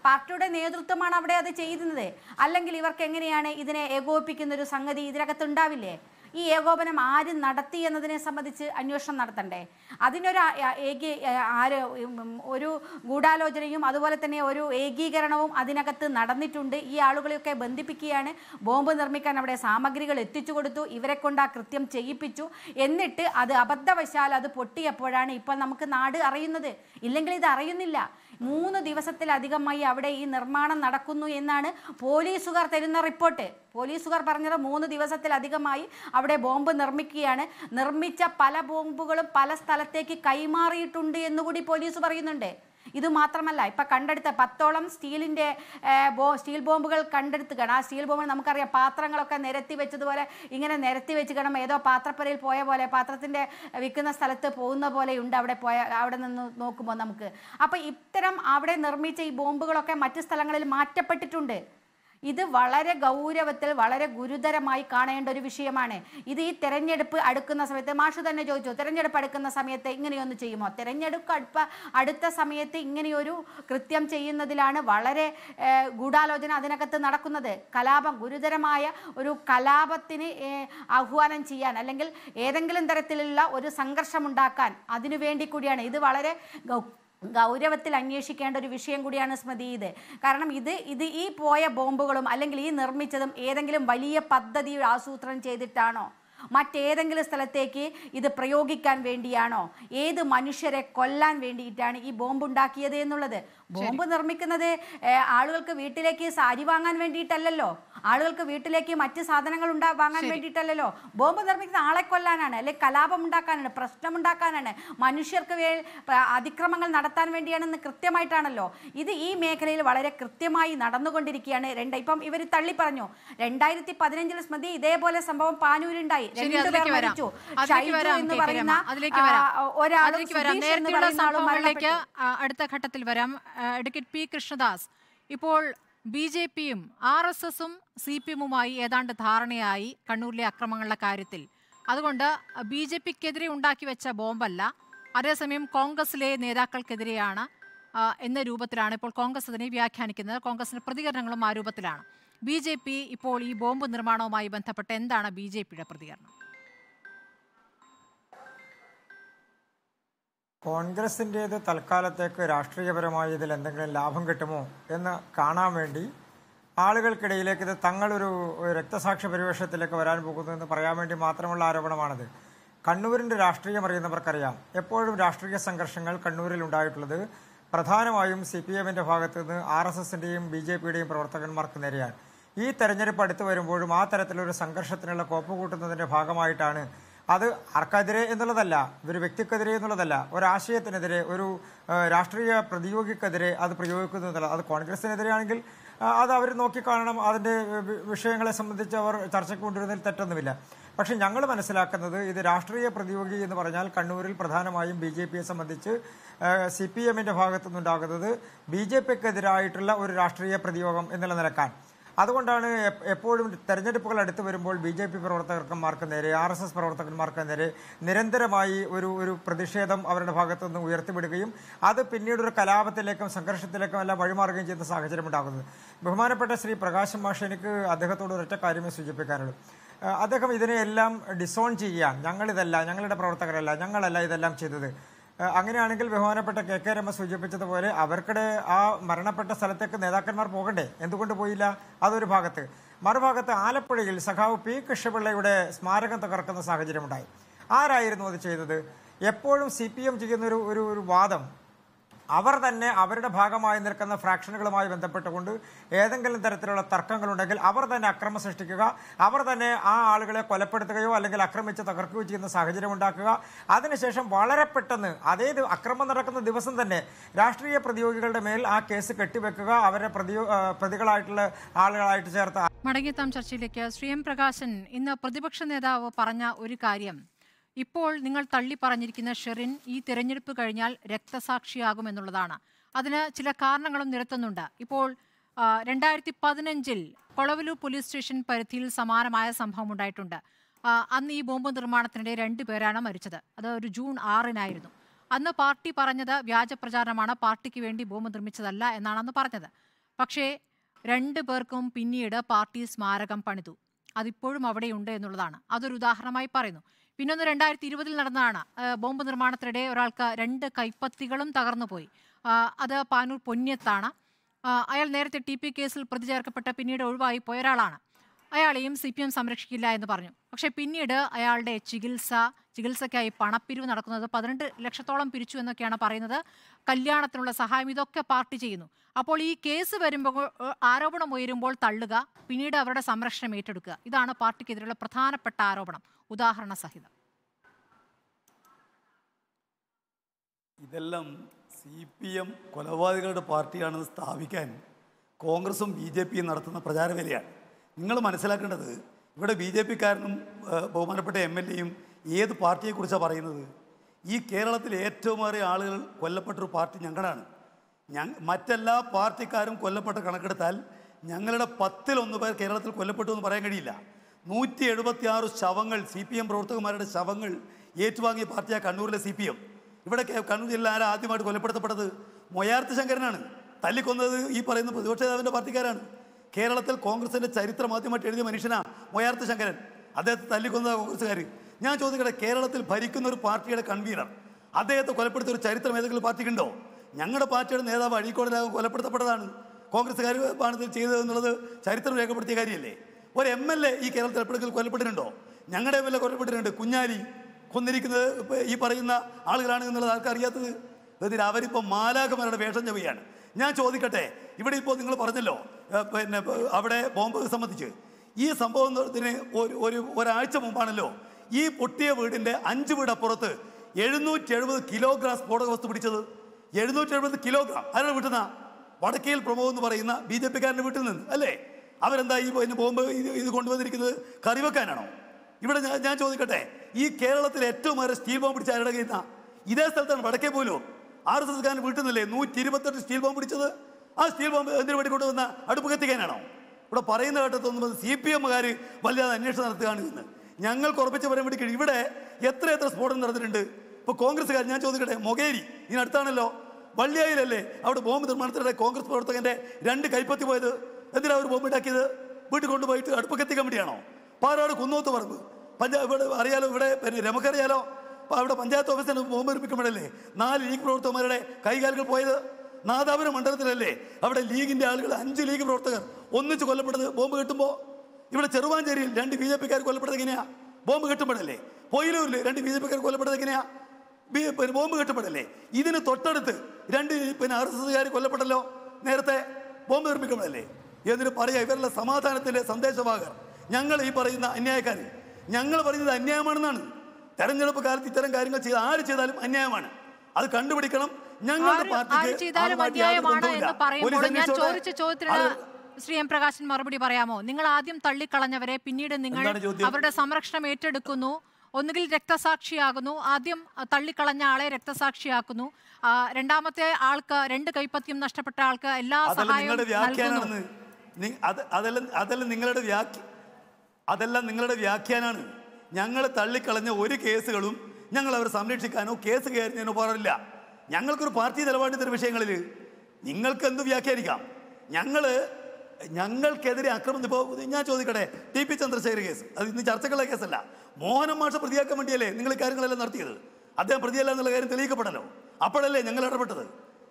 പാർട്ടിയുടെ നേതൃത്വമാണ് അവിടെ അത് ചെയ്യുന്നത്. അല്ലെങ്കിൽ ഇവർക്ക് എങ്ങനെയാണ് ഇതിനെ ഏകോപിപ്പിക്കുന്ന ഒരു സംഗതി ഇതിനകത്ത് ഉണ്ടാവില്ലേ? ഈ ഏകോപനം ആര് നടത്തി എന്നതിനെ സംബന്ധിച്ച് അന്വേഷണം നടത്തണ്ടേ? അതിനൊരു ഏകീ ആര് ഒരു ഗൂഢാലോചനയും അതുപോലെ തന്നെ ഒരു ഏകീകരണവും അതിനകത്ത് നടന്നിട്ടുണ്ട്. ഈ ആളുകളെയൊക്കെ ബന്ധിപ്പിക്കുകയാണ്. ബോംബ് നിർമ്മിക്കാൻ അവിടെ സാമഗ്രികൾ എത്തിച്ചു കൊടുത്തു. ഇവരെ കൊണ്ട് ആ കൃത്യം ചെയ്യിപ്പിച്ചു. എന്നിട്ട് അത് അബദ്ധവശാൽ അത് പൊട്ടിയപ്പോഴാണ് ഇപ്പം നമുക്ക് നാട് അറിയുന്നത്. ഇല്ലെങ്കിൽ ഇത് അറിയുന്നില്ല. മൂന്ന് ദിവസത്തിലധികമായി അവിടെ ഈ നിർമ്മാണം നടക്കുന്നു എന്നാണ് പോലീസുകാർ തരുന്ന റിപ്പോർട്ട്. പോലീസുകാർ പറഞ്ഞത് മൂന്ന് ദിവസത്തിലധികമായി അവിടെ ബോംബ് നിർമ്മിക്കുകയാണ്. നിർമ്മിച്ച പല ബോംബുകളും പല സ്ഥലത്തേക്ക് കൈമാറിയിട്ടുണ്ട് എന്നുകൂടി പോലീസ് പറയുന്നുണ്ട്. ഇത് മാത്രമല്ല ഇപ്പം കണ്ടെടുത്ത പത്തോളം സ്റ്റീലിന്റെ ബോ സ്റ്റീൽ ബോംബുകൾ കണ്ടെടുത്തുകയാണ് ആ സ്റ്റീൽ ബോംബ് നമുക്കറിയാം പാത്രങ്ങളൊക്കെ നിരത്തി വെച്ചതുപോലെ ഇങ്ങനെ നിരത്തി വെച്ച് കാണും ഏതോ പാത്രപ്പരയിൽ പോയ പോലെ പാത്രത്തിന്റെ വിൽക്കുന്ന സ്ഥലത്ത് പോകുന്ന പോലെയുണ്ട് അവിടെ പോയ അവിടെ നിന്ന് നോക്കുമ്പോൾ നമുക്ക്. അപ്പോൾ ഇത്തരം അവിടെ നിർമ്മിച്ച ഈ ബോംബുകളൊക്കെ മറ്റു സ്ഥലങ്ങളിൽ മാറ്റപ്പെട്ടിട്ടുണ്ട്. ഇത് വളരെ ഗൗരവത്തിൽ വളരെ ഗുരുതരമായി കാണേണ്ട ഒരു വിഷയമാണ്. ഇത് ഈ തെരഞ്ഞെടുപ്പ് അടുക്കുന്ന സമയത്ത് മാഷു തന്നെ ചോദിച്ചു തെരഞ്ഞെടുപ്പ് അടുക്കുന്ന സമയത്ത് ഇങ്ങനെയൊന്ന് ചെയ്യുമോ? തെരഞ്ഞെടുപ്പ് അടുപ്പ അടുത്ത സമയത്ത് ഇങ്ങനെയൊരു കൃത്യം ചെയ്യുന്നതിലാണ് വളരെ ഗൂഢാലോചന അതിനകത്ത് നടക്കുന്നത്. കലാപം ഗുരുതരമായ ഒരു കലാപത്തിന് ആഹ്വാനം ചെയ്യാൻ അല്ലെങ്കിൽ ഏതെങ്കിലും തരത്തിലുള്ള ഒരു സംഘർഷമുണ്ടാക്കാൻ അതിനു വേണ്ടി കൂടിയാണ്. ഇത് വളരെ ഗൗരവത്തിൽ അന്വേഷിക്കേണ്ട ഒരു വിഷയം കൂടിയാണ് സ്മൃതി ഇത്. കാരണം ഇത് ഇത് ഈ പോയ ബോംബുകളും അല്ലെങ്കിൽ ഈ നിർമ്മിച്ചതും ഏതെങ്കിലും വലിയ പദ്ധതി ആസൂത്രണം ചെയ്തിട്ടാണോ? മറ്റേതെങ്കിലും സ്ഥലത്തേക്ക് ഇത് പ്രയോഗിക്കാൻ വേണ്ടിയാണോ? ഏത് മനുഷ്യരെ കൊല്ലാൻ വേണ്ടിയിട്ടാണ് ഈ ബോംബ് ഉണ്ടാക്കിയത് എന്നുള്ളത് ബോംബ് നിർമ്മിക്കുന്നത് ആളുകൾക്ക് വീട്ടിലേക്ക് സാരി വാങ്ങാൻ വേണ്ടിയിട്ടല്ലല്ലോ? ആളുകൾക്ക് വീട്ടിലേക്ക് മറ്റ് സാധനങ്ങൾ ഉണ്ടാ വാങ്ങാൻ വേണ്ടിയിട്ടല്ലല്ലോ? ബോംബ് നിർമ്മിക്കുന്ന ആളെ കൊല്ലാനാണ് അല്ലെ കലാപം ഉണ്ടാക്കാനാണ് പ്രശ്നം ഉണ്ടാക്കാനാണ് മനുഷ്യർക്ക് വേ അതിക്രമങ്ങൾ നടത്താൻ വേണ്ടിയാണെന്ന് കൃത്യമായിട്ടാണല്ലോ. ഇത് ഈ മേഖലയിൽ വളരെ കൃത്യമായി നടന്നുകൊണ്ടിരിക്കുകയാണ്. രണ്ട് ഇപ്പം ഇവർ തള്ളി പറഞ്ഞു രണ്ടായിരത്തി പതിനഞ്ചിൽ സ്മൃതി ഇതേപോലെ സംഭവം പാനൂരുണ്ടായി രണ്ടുപേർ മരിച്ചു ഷൈജു എന്ന് പറയുന്ന ഒരാളും സുധീഷ് എന്ന് പറയുന്ന ആളും മരണപ്പെട്ടു. അടുത്ത ഘട്ടത്തിൽ വരാം. അഡ്വക്കേറ്റ് പി കൃഷ്ണദാസ് ഇപ്പോൾ ബി ജെ പിയും ആർ എസ് എസും സി പി എമ്മുമായി ഏതാണ്ട് ധാരണയായി കണ്ണൂരിലെ അക്രമങ്ങളുടെ കാര്യത്തിൽ. അതുകൊണ്ട് ബി ജെ പിക്കെതിരെ ഉണ്ടാക്കി വെച്ച ബോംബല്ല അതേസമയം കോൺഗ്രസിലെ നേതാക്കൾക്കെതിരെയാണ് എന്ന രൂപത്തിലാണ് ഇപ്പോൾ കോൺഗ്രസ് അതിനെ വ്യാഖ്യാനിക്കുന്നത്. കോൺഗ്രസിന്റെ പ്രതികരണങ്ങളും ആ രൂപത്തിലാണ്. ബി ജെ പി ഇപ്പോൾ ഈ ബോംബ് നിർമ്മാണവുമായി ബന്ധപ്പെട്ട് എന്താണ് ബി ജെ പിയുടെ പ്രതികരണം? കോൺഗ്രസിന്റേത് തൽക്കാലത്തേക്ക് രാഷ്ട്രീയപരമായി ഇതിൽ എന്തെങ്കിലും ലാഭം കിട്ടുമോ എന്ന് കാണാൻ വേണ്ടി ആളുകൾക്കിടയിലേക്ക് ഇത് തങ്ങളൊരു രക്തസാക്ഷി പരിവേഷത്തിലേക്ക് വരാൻ പോകുന്നു എന്ന് പറയാൻ വേണ്ടി മാത്രമുള്ള ആരോപണമാണിത്. കണ്ണൂരിന്റെ രാഷ്ട്രീയം അറിയുന്നവർക്കറിയാം. എപ്പോഴും രാഷ്ട്രീയ സംഘർഷങ്ങൾ കണ്ണൂരിൽ ഉണ്ടായിട്ടുള്ളത് പ്രധാനമായും സി പി എമ്മിന്റെ ഭാഗത്തുനിന്ന് ആർ എസ് എസിന്റെയും ബി ജെ പിയുടെയും പ്രവർത്തകന്മാർക്ക് നേരെയാണ്. ഈ തെരഞ്ഞെടുപ്പ് അടുത്ത് വരുമ്പോഴും ആ തരത്തിലൊരു സംഘർഷത്തിനുള്ള കോപ്പ് കൂട്ടുന്നതിന്റെ ഭാഗമായിട്ടാണ് അത് ആർക്കെതിരെ എന്നുള്ളതല്ല ഒരു വ്യക്തിക്കെതിരെ എന്നുള്ളതല്ല ഒരാശയത്തിനെതിരെ ഒരു രാഷ്ട്രീയ പ്രതിയോഗിക്കെതിരെ അത് പ്രയോഗിക്കുന്നു എന്നുള്ളത് അത് കോൺഗ്രസിനെതിരെയാണെങ്കിൽ അത് അവർ നോക്കിക്കാണണം. അതിന്റെ വിഷയങ്ങളെ സംബന്ധിച്ച് അവർ ചർച്ചയ്ക്ക് കൊണ്ടുവരുന്നതിൽ തെറ്റൊന്നുമില്ല. പക്ഷെ ഞങ്ങൾ മനസ്സിലാക്കുന്നത് ഇത് രാഷ്ട്രീയ പ്രതിയോഗി എന്ന് പറഞ്ഞാൽ കണ്ണൂരിൽ പ്രധാനമായും ബി ജെ പിയെ സംബന്ധിച്ച് സി പി എമ്മിന്റെ ഭാഗത്തുനിന്നുണ്ടാകുന്നത് ബി ജെ പിക്കെതിരായിട്ടുള്ള ഒരു രാഷ്ട്രീയ പ്രതിയോഗം എന്നുള്ള നിലക്കാൻ അതുകൊണ്ടാണ് എപ്പോഴും തെരഞ്ഞെടുപ്പുകൾ അടുത്ത് വരുമ്പോൾ ബി ജെ പി പ്രവർത്തകർക്കന്മാർക്ക് നേരെ ആർ എസ് എസ് പ്രവർത്തകന്മാർക്ക് നേരെ നിരന്തരമായി ഒരു ഒരു പ്രതിഷേധം അവരുടെ ഭാഗത്തു നിന്ന് ഉയർത്തിവിടുകയും അത് പിന്നീട് ഒരു കലാപത്തിലേക്കും സംഘർഷത്തിലേക്കും എല്ലാം വഴിമാറുകയും ചെയ്യുന്ന സാഹചര്യം ഉണ്ടാകുന്നത്. ബഹുമാനപ്പെട്ട ശ്രീ പ്രകാശ് മാഷ് എനിക്ക് അദ്ദേഹത്തോട് ഒരൊറ്റ കാര്യമേ സൂചിപ്പിക്കാനുള്ളൂ. അദ്ദേഹം ഇതിനെയെല്ലാം ഡിസോൺ ചെയ്യാൻ ഞങ്ങളിതല്ല ഞങ്ങളുടെ പ്രവർത്തകരല്ല ഞങ്ങളല്ല ഇതെല്ലാം ചെയ്തത്. അങ്ങനെയാണെങ്കിൽ ബഹുമാനപ്പെട്ട കെ കെ രമ സൂചിപ്പിച്ചതുപോലെ അവർക്കിടെ ആ മരണപ്പെട്ട സ്ഥലത്തേക്ക് നേതാക്കന്മാർ പോകണ്ടേ? എന്തുകൊണ്ട് പോയില്ല? അതൊരു ഭാഗത്ത്. മറുഭാഗത്ത് ആലപ്പുഴയിൽ സഖാവ് പി കൃഷ്ണപിള്ളയുടെ സ്മാരകം തകർക്കുന്ന സാഹചര്യമുണ്ടായി. ആരായിരുന്നു അത് ചെയ്തത്? എപ്പോഴും സി പി എം ചെയ്യുന്ന ഒരു ഒരു ഒരു വാദം അവർ തന്നെ അവരുടെ ഭാഗമായി നിൽക്കുന്ന ഫ്രാക്ഷനുകളുമായി ബന്ധപ്പെട്ടുകൊണ്ട് ഏതെങ്കിലും തരത്തിലുള്ള തർക്കങ്ങളുണ്ടെങ്കിൽ അവർ തന്നെ അക്രമം സൃഷ്ടിക്കുക അവർ തന്നെ ആ ആളുകളെ കൊലപ്പെടുത്തുകയോ അല്ലെങ്കിൽ അക്രമിച്ച് തകർക്കുകയോ ചെയ്യുന്ന സാഹചര്യം ഉണ്ടാക്കുക. അതിനുശേഷം വളരെ പെട്ടെന്ന് അതേ അക്രമം നടക്കുന്ന ദിവസം തന്നെ രാഷ്ട്രീയ പ്രതിയോഗികളുടെ മേൽ ആ കേസ് കെട്ടിവെക്കുക അവരെ പ്രതിയോ ആ, പ്രതികളായിട്ടുള്ള ആളുകളായിട്ട് ചേർത്ത് മടങ്ങിയെത്താം ചർച്ചയിലേക്ക് ശ്രീ എം പ്രകാശൻ. ഇന്ന് പ്രതിപക്ഷ നേതാവ് പറഞ്ഞ ഒരു കാര്യം. ഇപ്പോൾ നിങ്ങൾ തള്ളി പറഞ്ഞിരിക്കുന്ന ഷെറിൻ ഈ തിരഞ്ഞെടുപ്പ് കഴിഞ്ഞാൽ രക്തസാക്ഷിയാകുമെന്നുള്ളതാണ് അതിന് ചില കാരണങ്ങളും നിരത്തുന്നുണ്ട്. ഇപ്പോൾ രണ്ടായിരത്തി പതിനഞ്ചിൽ കൊളവലൂർ പോലീസ് സ്റ്റേഷൻ പരിധിയിൽ സമാനമായ സംഭവം ഉണ്ടായിട്ടുണ്ട്. അന്ന് ഈ ബോംബ് നിർമ്മാണത്തിനിടെ രണ്ടുപേരാണ് മരിച്ചത്. അത് ഒരു ജൂൺ ആറിനായിരുന്നു. അന്ന് പാർട്ടി പറഞ്ഞത് വ്യാജ പ്രചാരണമാണ് പാർട്ടിക്ക് വേണ്ടി ബോംബ് നിർമ്മിച്ചതല്ല എന്നാണ് അന്ന് പറഞ്ഞത്. പക്ഷേ രണ്ടു പേർക്കും പിന്നീട് പാർട്ടി സ്മാരകം പണിതു. അതിപ്പോഴും അവിടെയുണ്ട് എന്നുള്ളതാണ്. അതൊരു ഉദാഹരണമായി പറയുന്നു. പിന്നൊന്ന് രണ്ടായിരത്തി ഇരുപതിൽ നടന്നതാണ് ബോംബ് നിർമ്മാണത്തിനിടെ ഒരാൾക്ക് രണ്ട് കൈപ്പത്തികളും തകർന്നുപോയി. അത് പാനൂർ പൊന്യത്താണ് അയാൾ നേരത്തെ ടി പി കേസിൽ പ്രതി ചേർക്കപ്പെട്ട പിന്നീട് ഒഴിവായി പോയ ഒരാളാണ്. അയാളെയും സി പി എം സംരക്ഷിക്കില്ല എന്ന് പറഞ്ഞു. പക്ഷേ പിന്നീട് അയാളുടെ ചികിത്സ ചികിത്സയ്ക്കായി പണപ്പിരിവ് നടക്കുന്നത് പതിനെട്ട് ലക്ഷത്തോളം പിരിച്ചു എന്നൊക്കെയാണ് പറയുന്നത്. കല്യാണത്തിനുള്ള സഹായം ഇതൊക്കെ പാർട്ടി ചെയ്യുന്നു. അപ്പോൾ ഈ കേസ് വരുമ്പോൾ ആരോപണം ഉയരുമ്പോൾ തള്ളുക പിന്നീട് അവരുടെ സംരക്ഷണം ഏറ്റെടുക്കുക. ഇതാണ് പാർട്ടിക്കെതിരെയുള്ള പ്രധാനപ്പെട്ട ആരോപണം. ഉദാഹരണ സഹിതം. ഇതെല്ലാം സി പി എം കൊലപാതകളുടെ പാർട്ടിയാണെന്ന് സ്ഥാപിക്കാൻ കോൺഗ്രസും ബി ജെ പിയും നടത്തുന്ന പ്രചാരവേലയാണ്. നിങ്ങൾ മനസ്സിലാക്കേണ്ടത് ഇവിടെ ബി ജെ പിക്കാരനും ബഹുമാനപ്പെട്ട എം എൽ എയും ഏത് പാർട്ടിയെക്കുറിച്ചാണ് പറയുന്നത്? ഈ കേരളത്തിൽ ഏറ്റവും ഏറെ ആളുകൾ കൊല്ലപ്പെട്ടൊരു പാർട്ടി ഞങ്ങളാണ്. ഞങ്ങ മറ്റെല്ലാ പാർട്ടിക്കാരും കൊല്ലപ്പെട്ട കണക്കെടുത്താൽ ഞങ്ങളുടെ പത്തിലൊന്ന് പേർ കേരളത്തിൽ കൊല്ലപ്പെട്ടു എന്ന് പറയാൻ കഴിയില്ല. നൂറ്റി എഴുപത്തി ആറ് ശവങ്ങൾ സി പി എം പ്രവർത്തകന്മാരുടെ ശവങ്ങൾ ഏറ്റുവാങ്ങിയ പാർട്ടിയാണ് കണ്ണൂരിലെ സി പി എം. ഇവിടെ കണ്ണൂർ ജില്ല ആരാ ആദ്യമായിട്ട് കൊലപ്പെടുത്തപ്പെട്ടത്? മൊയാർത്തി ശങ്കരനാണ്. തല്ലിക്കൊന്നത് ഈ പറയുന്ന പ്രതിപക്ഷ നേതാവിന്റെ പാർട്ടിക്കാരാണ്. കേരളത്തിൽ കോൺഗ്രസിന്റെ ചരിത്രം ആദ്യമായിട്ട് എഴുതിയ മനുഷ്യനാണ് മൊയാർത്തി ശങ്കരൻ. അദ്ദേഹത്തെ തല്ലിക്കൊന്നത് കോൺഗ്രസ്സുകാർ ഞാൻ ചോദിക്കട്ടെ കേരളത്തിൽ ഭരിക്കുന്ന ഒരു പാർട്ടിയുടെ കൺവീനർ അദ്ദേഹത്തെ കൊലപ്പെടുത്തിയ ഒരു ചരിത്രം ഏതെങ്കിലും പാർട്ടിക്കുണ്ടോ? ഞങ്ങളുടെ പാർട്ടിയുടെ നേതാവ് അഴീക്കോടിനകം കൊലപ്പെടുത്തപ്പെട്ടതാണ്. കോൺഗ്രസ്സുകാർ ആണ് ചെയ്തതെന്നുള്ളത് ചരിത്രം രേഖപ്പെടുത്തിയ കാര്യമല്ലേ? ഒരു എം എൽ എ ഈ കേരളത്തിൽ എപ്പോഴെങ്കിലും കൊല്ലപ്പെട്ടിട്ടുണ്ടോ? ഞങ്ങളുടെ എം എൽ എ കൊല്ലപ്പെട്ടിട്ടുണ്ട്. കുഞ്ഞാലി കൊന്നിരിക്കുന്നത് ഈ പറയുന്ന ആളുകളാണ് എന്നുള്ളത് ആർക്കും അറിയാത്തത്? എന്നിട്ട് അവരിപ്പോൾ മാലാഖമാരുടെ വേഷം ചവിയാണ്. ഞാൻ ചോദിക്കട്ടെ ഇവിടെ ഇപ്പോൾ നിങ്ങൾ പറഞ്ഞല്ലോ പിന്നെ അവിടെ ബോംബ് സംബന്ധിച്ച്. ഈ സംഭവത്തിന് ഒരു ഒരു ഒരാഴ്ച മുമ്പാണല്ലോ ഈ പൊട്ടിയ വീടിന്റെ അഞ്ച് വീട് അപ്പുറത്ത് എഴുന്നൂറ്റി എഴുപത് കിലോഗ്രാം സ്ഫോടക വസ്തു പിടിച്ചത്. എഴുന്നൂറ്റി എഴുപത് കിലോഗ്രാം. ആരുടെ വീട്ടിൽ നിന്നാണ് വടക്കേൽ പ്രമോ എന്ന് പറയുന്ന ബി ജെ പിക്കാരന്റെ വീട്ടിൽ നിന്ന് അല്ലേ? അവരെന്താ ഈ ബോംബ് ഇത് ഇത് കൊണ്ടുവന്നിരിക്കുന്നത്? കറിവെക്കാനാണോ? ഇവിടെ ഞാൻ ചോദിക്കട്ടെ. ഈ കേരളത്തിൽ ഏറ്റവും ഏറെ സ്റ്റീൽ ബോംബ് പിടിച്ച ആരുടെ കയ്യിൽ ഇതേ സ്ഥലത്താണ് വടക്കേ പോലും. ആർ എസ് എസ്കാരൻ വീട്ടിൽ നിന്നല്ലേ നൂറ്റി ഇരുപത്തെട്ട് സ്റ്റീൽ ബോംബ് പിടിച്ചത്? ആ സ്റ്റീൽ ബോംബ് എന്തിനു വേണ്ടി കൊണ്ടുവന്ന? അടുപ്പ് കത്തിക്കാനാണോ? ഇവിടെ പറയുന്ന കേട്ടതൊന്നും സി പി എമ്മുകാർ വല്ലാതെ അന്വേഷണം നടത്തുകയാണ് ഇന്ന്. ഞങ്ങൾക്ക് ഉറപ്പിച്ച് പറയാൻ വേണ്ടി കഴിയും. ഇവിടെ എത്ര എത്ര സ്ഫോടനം നടന്നിട്ടുണ്ട്? ഇപ്പോൾ കോൺഗ്രസ്സുകാർ ഞാൻ ചോദിക്കട്ടെ മൊകേരി ഇതിനടുത്താണല്ലോ വള്ളിയായിലല്ലേ അവിടെ ബോംബ് നിർമ്മാണത്തിനിടെ കോൺഗ്രസ് പ്രവർത്തകന്റെ രണ്ട് കൈപ്പത്തി പോയത്? എന്തിനാ അവർ ബോംബ് ഉണ്ടാക്കിയത് വീട്ടിൽ കൊണ്ടുപോയിട്ട് അടുപ്പക്കത്തി വേണ്ടിയാണോ പാറാട് കുന്നോത്ത് പറമ്പ്. പഞ്ചായത്ത് ഇവിടെ അറിയാലോ ഇവിടെ പിന്നെ നമുക്കറിയാലോ അവിടെ പഞ്ചായത്ത് ഓഫീസിന് ബോംബ് നിർമ്മിക്കുമ്പോഴല്ലേ നാല് ലീഗ് പ്രവർത്തകന്മാരുടെ കൈകാലുകൾ പോയത്? നാദാപുരം മണ്ഡലത്തിലല്ലേ. അവിടെ ലീഗിന്റെ ആളുകൾ അഞ്ച് ലീഗ് പ്രവർത്തകർ ഒന്നിച്ച് കൊല്ലപ്പെട്ടത് ബോംബ് കിട്ടുമ്പോൾ ഇവിടെ ചെറുവാഞ്ചേരിയിൽ രണ്ട് ബി ജെ പിക്കാർ കൊല്ലപ്പെട്ടത് എങ്ങനെയാ? ബോംബ് കിട്ടുമ്പോഴല്ലേ. പൊയിലൂരിൽ രണ്ട് ബി ജെ പിക്കാർ കൊല്ലപ്പെട്ടത് എങ്ങനെയാ? ബോംബ് കിട്ടുമ്പോഴല്ലേ. ഇതിന് തൊട്ടടുത്ത് രണ്ട് പിന്നെ ആർ എസ് എസ്സുകാർ കൊല്ലപ്പെട്ടല്ലോ നേരത്തെ. ബോംബ് നിർമ്മിക്കുമ്പോഴല്ലേ. എന്നിട്ട് പറയുക ഇവരുടെ സമാധാനത്തിന്റെ സന്ദേശവാഹകർ. ഞങ്ങൾ ഈ പറയുന്ന അന്യായക്കാർ ഞങ്ങൾ പറയുന്നത് അന്യായമാണെന്നാണ്. തെരഞ്ഞെടുപ്പ് കാലത്ത് ഇത്തരം കാര്യങ്ങൾ ചെയ്ത് ആര് ചെയ്താലും അന്യായമാണ്. അത് കണ്ടുപിടിക്കണം. ഞങ്ങളുടെ പാർട്ടിക്ക് ശ്രീ എം പ്രകാശൻ മറുപടി പറയാമോ? നിങ്ങൾ ആദ്യം തള്ളിക്കളഞ്ഞവരെ പിന്നീട് നിങ്ങൾ അവരുടെ സംരക്ഷണം ഏറ്റെടുക്കുന്നു. ഒന്നുകിൽ രക്തസാക്ഷിയാകുന്നു. ആദ്യം തള്ളിക്കളഞ്ഞ ആളെ രക്തസാക്ഷിയാക്കുന്നു. രണ്ടാമത്തെ ആൾക്ക് രണ്ട് കൈപ്പത്തിയും നഷ്ടപ്പെട്ട ആൾക്ക് എല്ലാ സഹായവും നൽകുന്നു. അത് അതെല്ലാം അതെല്ലാം നിങ്ങളുടെ വ്യാഖ്യ അതെല്ലാം നിങ്ങളുടെ വ്യാഖ്യാനാണ്. ഞങ്ങൾ തള്ളിക്കളഞ്ഞ ഒരു കേസുകളും ഞങ്ങൾ അവർ സംരക്ഷിക്കാനോ കേസ് കയറുന്നതിനോ പാടില്ല ഞങ്ങൾക്കൊരു പാർട്ടി നിലപാട് വിഷയങ്ങളിൽ നിങ്ങൾക്ക് എന്ത് വ്യാഖ്യാനിക്കാം? ഞങ്ങൾ ഞങ്ങൾക്കെതിരെ ആക്രമണം ഇപ്പോൾ ഞാൻ ചോദിക്കട്ടെ ടി പി ചന്ദ്രശേഖര കേസ് അത് ഇന്ന് ചർച്ചകളുടെ കേസല്ല. മോഹനം മാഷ പ്രതിയാക്കാൻ വേണ്ടിയല്ലേ നിങ്ങൾ കാര്യങ്ങളെല്ലാം നടത്തിയത്? അദ്ദേഹം പ്രതിയല്ല എന്നുള്ള കാര്യം തെളിയിക്കപ്പെടലോ അപ്പോഴല്ലേ ഞങ്ങൾ ഇടപെട്ടത്?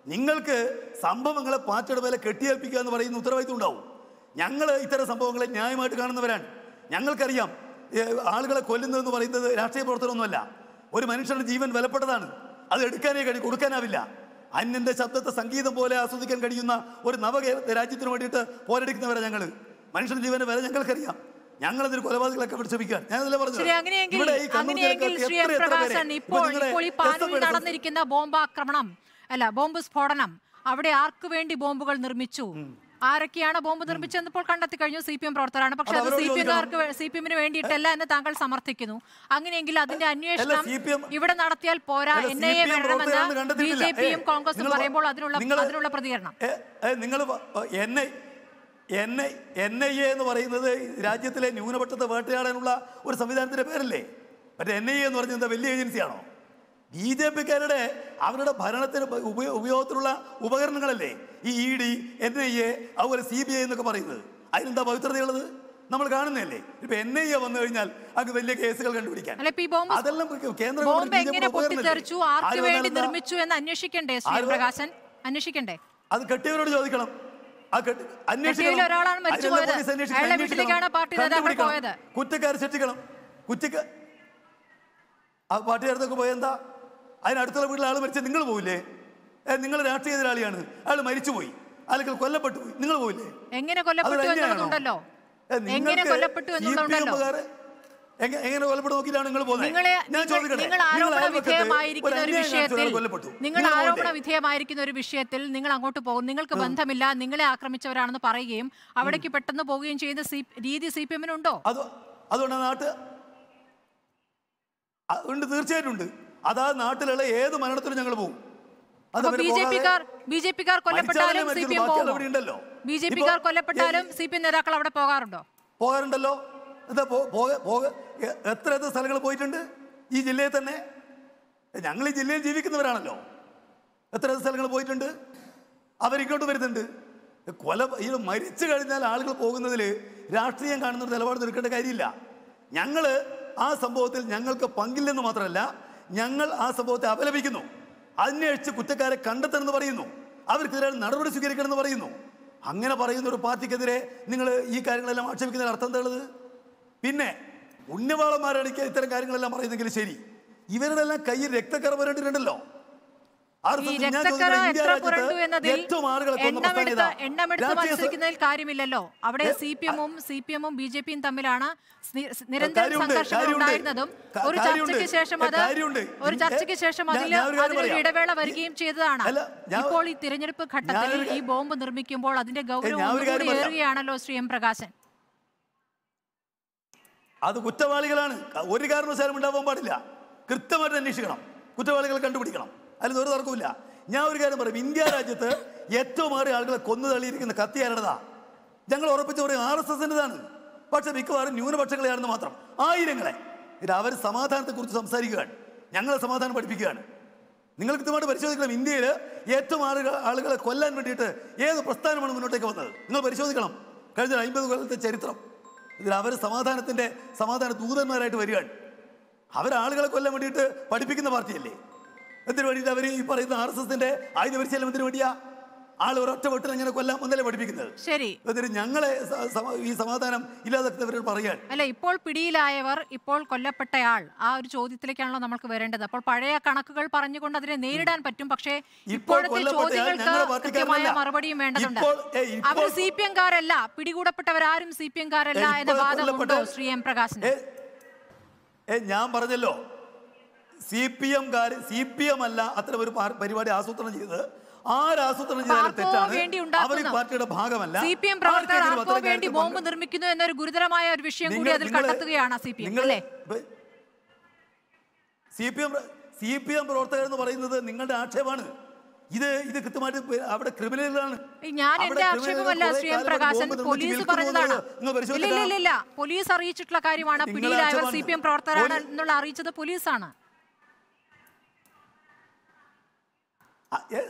നിങ്ങൾക്ക് സംഭവങ്ങളെ പാറ്റയുടെ മേലെ കെട്ടിയേൽപ്പിക്കുക എന്ന് പറയുന്ന ഉത്തരവാദിത്വം ഉണ്ടാവും. ഞങ്ങൾ ഇത്തരം സംഭവങ്ങളെ ന്യായമായിട്ട് കാണുന്നവരാണ്. ഞങ്ങൾക്കറിയാം ആളുകളെ കൊല്ലുന്നതെന്ന് പറയുന്നത് രാഷ്ട്രീയ പ്രവർത്തനമൊന്നുമല്ല. ഒരു മനുഷ്യന്റെ ജീവൻ വിലപ്പെട്ടതാണ്. അത് എടുക്കാനേ കഴിയും കൊടുക്കാനാവില്ല. അന്യന്റെ ശബ്ദത്തെ സംഗീതം പോലെ ആസ്വദിക്കാൻ കഴിയുന്ന ഒരു നവ രാജ്യത്തിന് വേണ്ടിയിട്ട് പോരടിക്കുന്നവരാണ് ഞങ്ങൾ മനുഷ്യന്റെ ജീവന്റെ വില ഞങ്ങൾക്കറിയാം. ഞങ്ങൾ അതിന് കൊലപാതകളൊക്കെ പിടിച്ചപ്പിക്കാൻ ഞാനതിലെ പറഞ്ഞു ഇവിടെ ഈ കണ്ണൂർ ഇപ്പോൾ ഇപ്പോൾ ഈ പാനൂരിൽ നടന്നിരിക്കുന്ന ബോംബാക്രമണം അല്ല ബോംബ് സ്ഫോടനം. അവിടെ ആർക്കു വേണ്ടി ബോംബുകൾ നിർമ്മിച്ചു? ആരൊക്കെയാണ് ബോംബ് നിർമ്മിച്ചതെന്ന് ഇപ്പോൾ കണ്ടെത്തി കഴിഞ്ഞു സി പി എം പ്രവർത്തകരാണ്. പക്ഷെ അത് സി പി എംകാർക്ക് സി പി എമ്മിന് വേണ്ടിയിട്ടല്ല എന്ന് താങ്കൾ സമർത്ഥിക്കുന്നു. അങ്ങനെയെങ്കിൽ അതിന്റെ അന്വേഷണം ഇവിടെ നടത്തിയാൽ പോരാ. എൻ ഐ എ വേണമെന്ന് ബി ജെ പിയും കോൺഗ്രസും പറയുമ്പോൾ അതിനുള്ള അതിനുള്ള പ്രതികരണം. നിങ്ങൾ N I N I A എന്ന് പറയുന്നത് രാജ്യത്തിലെ ന്യൂനപക്ഷത്തെ വേട്ടയാടാനുള്ള ഒരു സംവിധാനത്തിന്റെ പേരല്ലേ? മറ്റേ എൻ ഐ എ എന്ന് പറഞ്ഞാൽ എന്താ വലിയ ഏജൻസിയാണോ? ബി ജെ പിക്കാരുടെ അവരുടെ ഭരണത്തിന് ഉപയോ ഉപയോഗത്തിലുള്ള ഉപകരണങ്ങളല്ലേ? ഈ E D N I A അതുപോലെ സി ബി ഐ എന്നൊക്കെ പറയുന്നത്. അതിനെന്താ പവിത്രതയുള്ളത്? നമ്മൾ കാണുന്നതല്ലേ? ഇപ്പൊ എൻ ഐ എ വന്നു കഴിഞ്ഞാൽ അത് വലിയ കേസുകൾ കണ്ടുപിടിക്കാൻ. അതെല്ലാം കേന്ദ്ര നിർമ്മിച്ചു എന്ന് അന്വേഷിക്കണ്ടേ ശ്രീ പ്രകാശൻ? അന്വേഷിക്കണ്ടേ? അത് കെട്ടിയവരോട് ചോദിക്കണം. കുറ്റക്കാർ പാർട്ടി ശിക്ഷിക്കണം. കുറ്റക്കാർ ആ പാർട്ടിക്കാരത്തൊക്കെ അടുത്തൊക്കെ എന്താ? അതിനടുത്തുള്ള വീട്ടിലെ ആൾ മരിച്ച നിങ്ങൾ പോവില്ലേ? നിങ്ങൾ രാഷ്ട്രീയ എതിരാളിയാണ്. അയാൾ മരിച്ചുപോയി. അല്ലെങ്കിൽ കൊല്ലപ്പെട്ടു പോയി. നിങ്ങൾ പോവില്ലേ? എങ്ങനെ കൊല്ലപ്പെട്ടു? എന്നുള്ളതുണ്ടല്ലോ. എങ്ങനെ കൊല്ലപ്പെട്ടു എന്നുള്ളതുണ്ടല്ലോ. എങ്ങനെ കൊല്ലപ്പെട്ടു നോക്കിയിട്ടാണ് നിങ്ങൾ പോകുന്നത് ആരോപണ വിധേയമായിരിക്കുന്ന ഒരു വിഷയത്തിൽ നിങ്ങൾ അങ്ങോട്ട് പോകും. നിങ്ങൾക്ക് ബന്ധമില്ല. നിങ്ങളെ ആക്രമിച്ചവരാണെന്ന് പറയുകയും അവിടേക്ക് പെട്ടെന്ന് പോവുകയും ചെയ്യുന്ന രീതി സി പി എമ്മിനുണ്ടോ? അത് അതുകൊണ്ട് നാട്ട് ഉണ്ട് തീർച്ചയായിട്ടും ഉണ്ട്. അതാ നാട്ടിലുള്ള ഏത് മരണത്തിലും ഞങ്ങൾ പോകും ബി ജെ പിക്കാർ കൊല്ലപ്പെട്ടാലും C P M. B J പിക്കാർ കൊല്ലപ്പെട്ടാലും ഏ- സി പി എം നേതാക്കൾ അവിടെ പോകാറുണ്ടോ? പോകാറുണ്ടല്ലോ. എന്താ എത്ര എത്ര സ്ഥലങ്ങൾ പോയിട്ടുണ്ട് ഈ ജില്ലയിൽ തന്നെ? ഞങ്ങൾ ഈ ജില്ലയിൽ ജീവിക്കുന്നവരാണല്ലോ. എത്ര സ്ഥലങ്ങൾ പോയിട്ടുണ്ട്? അവരിങ്ങോട്ട് വരുന്നുണ്ട്. കൊല ഈ മരിച്ചു കഴിഞ്ഞാൽ ആളുകൾ പോകുന്നതിൽ രാഷ്ട്രീയം കാണുന്ന ഒരു നിലപാട് തീർക്കേണ്ട കാര്യമില്ല. ഞങ്ങൾ ആ സംഭവത്തിൽ ഞങ്ങൾക്ക് പങ്കില്ലെന്ന് മാത്രമല്ല ഞങ്ങൾ ആ സംഭവത്തെ അപലപിക്കുന്നു. അന്വേഷിച്ച് കുറ്റക്കാരെ കണ്ടെത്തണമെന്ന് പറയുന്നു. അവർക്കെതിരെ നടപടി സ്വീകരിക്കണമെന്ന് പറയുന്നു. അങ്ങനെ പറയുന്ന ഒരു പാർട്ടിക്കെതിരെ നിങ്ങൾ ഈ കാര്യങ്ങളെല്ലാം ആക്ഷേപിക്കുന്നതിന് അർത്ഥം എന്താ പിന്നെ ഉന്നവാളന്മാരാണ് ഈ ഇത്തരം കാര്യങ്ങളെല്ലാം പറയുന്നെങ്കിൽ ശരി. ഇവരുടെ എല്ലാം കയ്യിൽ രക്തക്കറ വരേണ്ടിട്ടുണ്ടല്ലോ എണ്ണമെടുത്ത് മത്സരിക്കുന്നതിൽ കാര്യമില്ലല്ലോ. അവിടെ സി പി എമ്മും സി പി എമ്മും ബി ജെ പിയും തമ്മിലാണ് നിരന്തരം സംഘർഷങ്ങൾ. ഉണ്ടായിരുന്നതും. ഒരു ചർച്ചയ്ക്ക് ശേഷം അത് ഒരു ചർച്ചയ്ക്ക് ശേഷം അതിൽ അതിലൊരു ഇടവേള വരികയും ചെയ്തതാണ്. ഇപ്പോൾ ഈ തിരഞ്ഞെടുപ്പ് ഘട്ടത്തിൽ ഈ ബോംബ് നിർമ്മിക്കുമ്പോൾ അതിന്റെ ഗൗരവം. ഏറുകയാണല്ലോ ശ്രീ എം പ്രകാശൻ. അത് കുറ്റവാളികളാണ്. ഒരു കാരണവശാലും ഉണ്ടാവാൻ പാടില്ല. കൃത്യമായിട്ട് അന്വേഷിക്കണം. കുറ്റവാളികളെ കണ്ടുപിടിക്കണം. അതിൽ ഒരു തർക്കമില്ല ഞാൻ ഒരു കാര്യം പറയും. ഇന്ത്യ രാജ്യത്ത് ഏറ്റവും ഏറെ ആളുകളെ കൊന്നു തള്ളിയിരിക്കുന്ന കത്തി ആരുടേതാ ഞങ്ങൾ ഉറപ്പിച്ച് പറയും ആർ എസ് എസിന്റെതാണ് പക്ഷേ മിക്കവാറും ന്യൂനപക്ഷങ്ങളെയാണെന്ന് മാത്രം. ആയിരങ്ങളെ. ഇത് അവർ സമാധാനത്തെക്കുറിച്ച് സംസാരിക്കുകയാണ്. ഞങ്ങളെ സമാധാനം പഠിപ്പിക്കുകയാണ്. നിങ്ങൾ കൃത്യമായിട്ട് പരിശോധിക്കണം. ഇന്ത്യയിൽ ഏറ്റവും ആളുകൾ ആളുകളെ കൊല്ലാൻ വേണ്ടിയിട്ട് ഏത് പ്രസ്ഥാനമാണ് മുന്നോട്ടേക്ക് വന്നത്? നിങ്ങൾ പരിശോധിക്കണം. കഴിഞ്ഞ അമ്പത് കൊല്ലത്തെ ചരിത്രം. ഇതിൽ അവർ സമാധാനത്തിന്റെ സമാധാന ദൂതന്മാരായിട്ട് വരികയാണ്. അവരാളുകളെ കൊല്ലാൻ വേണ്ടിയിട്ട് പഠിപ്പിക്കുന്ന പാർട്ടിയല്ലേ? എന്തിനു വേണ്ടിയിട്ട് അവർ ഈ പറയുന്ന ആർ എസ് എസിന്റെ ആയുധ പരിശീലനം എന്തിനു വേണ്ടിയാ? ആൾ ഒരൊറ്റ വെട്ടിൽ എങ്ങനെ കൊല്ലാം ഒന്നല്ലേ പഠിപ്പിക്കുന്നത്. ശരി. എന്നിട്ട് ഞങ്ങളെ ഈ സമാധാനം ഇല്ലാതാക്കുന്നവരോട് പറയാൻ. അല്ല ഇപ്പോൾ പിടിയിലായവർ ഇപ്പോൾ കൊല്ലപ്പെട്ടയാൾ. ആ ഒരു ചോദ്യത്തിലേക്കാണല്ലോ നമുക്ക് വരേണ്ടത്. അപ്പോൾ പഴയ കണക്കുകൾ പറഞ്ഞുകൊണ്ട് അതിനെ നേരിടാൻ പറ്റും. പക്ഷേ ഇപ്പോഴത്തെ ചോദ്യങ്ങൾക്ക് കൃത്യമായ മറുപടിയും വേണ്ടതുണ്ട്. അവർ സി പി എംകാരല്ല. പിടികൂടപ്പെട്ടവരാരും സി പി എംകാരല്ല കാരല്ല എന്ന വാദമുണ്ടോ ശ്രീ എം പ്രകാശൻ ഞാൻ പറഞ്ഞല്ലോ. സി പി എംകാർ സി പി എം അല്ല അത്ര ഒരു പരിപാടി ആസൂത്രണം ചെയ്തത്. ആരാസൂത്രണം ചെയ്താലും തെറ്റാണ്. അവർ ഈ പാർട്ടിയുടെ ഭാഗമല്ല. സി പി എം പ്രവർത്തകർ വേണ്ടി ബോംബ് നിർമ്മിക്കുന്നു എന്നൊരു ഗുരുതരമായ ഒരു വിഷയം കൂടി അതിൽ കണ്ടെത്തുകയാണ് സി പി എം. അല്ലേ? C P M C P M പ്രവർത്തകർ എന്ന് പറയുന്നത് നിങ്ങളുടെ ആക്ഷേപമാണ്. ഇത് ഇത് കൃത്യമായിട്ട് അവിടെ ക്രിമിനലാണ് ഞാൻ എന്റെ ആക്ഷേപമല്ല ശ്രീ എം പ്രകാശൻ. പോലീസ് പറഞ്ഞതാണ് ഇല്ല ഇല്ല ഇല്ല പോലീസ് അറിയിച്ചിട്ടുള്ള കാര്യമാണ് പിടിയിലായവർ. സി പി എം പ്രവർത്തകരാണ് എന്നുള്ള അറിയിച്ചത് പോലീസാണ്.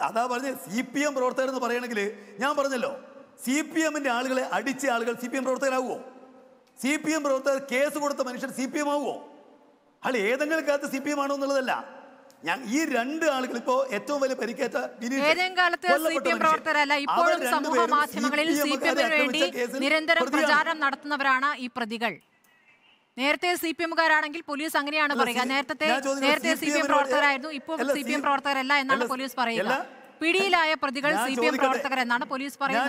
അതാ പറഞ്ഞ സി പി എം പ്രവർത്തകർ എന്ന് പറയണമെങ്കിൽ ഞാൻ പറഞ്ഞല്ലോ സി പി എമ്മിന്റെ ആളുകളെ അടിച്ച ആളുകൾ സി പി എം പ്രവർത്തകരാകുമോ സി പി എം പ്രവർത്തകർ കേസ് കൊടുത്ത മനുഷ്യർ സി പി എം ആകുമോ അയാൾ ഏതെങ്കിലും കാലത്ത് സി പി എം ആണോ എന്നുള്ളതല്ല. ഞാൻ ഈ രണ്ട് ആളുകൾ ഇപ്പോ ഏറ്റവും വലിയ പരിക്കേറ്റ ബിനീഷ് ഏതെങ്കിലും കാലത്ത് സി കൊല്ലപ്പെട്ട പി എം പ്രവർത്തകരല്ല ഇപ്പോഴും സമൂഹ മാധ്യമങ്ങളിൽ സി പി എമ്മിന് വേണ്ടി നിരന്തരം പ്രചാരം പ്രചാരണം നടത്തുന്നവരാണ് ഈ പ്രതികൾ. നേരത്തെ സി പി എമ്മുകാരാണെങ്കിൽ പോലീസ് അങ്ങനെയാണ് പറയുക. നേരത്തെ നേരത്തെ സി പി എം പ്രവർത്തകരായിരുന്നു ഇപ്പോൾ സി പി എം പ്രവർത്തകരല്ല എന്നാണ് പോലീസ് പറയുക. പിടിയിലായ പ്രതികൾ സി പി എം പ്രവർത്തകർ എന്നാണ് പോലീസ് പറയുന്നത്.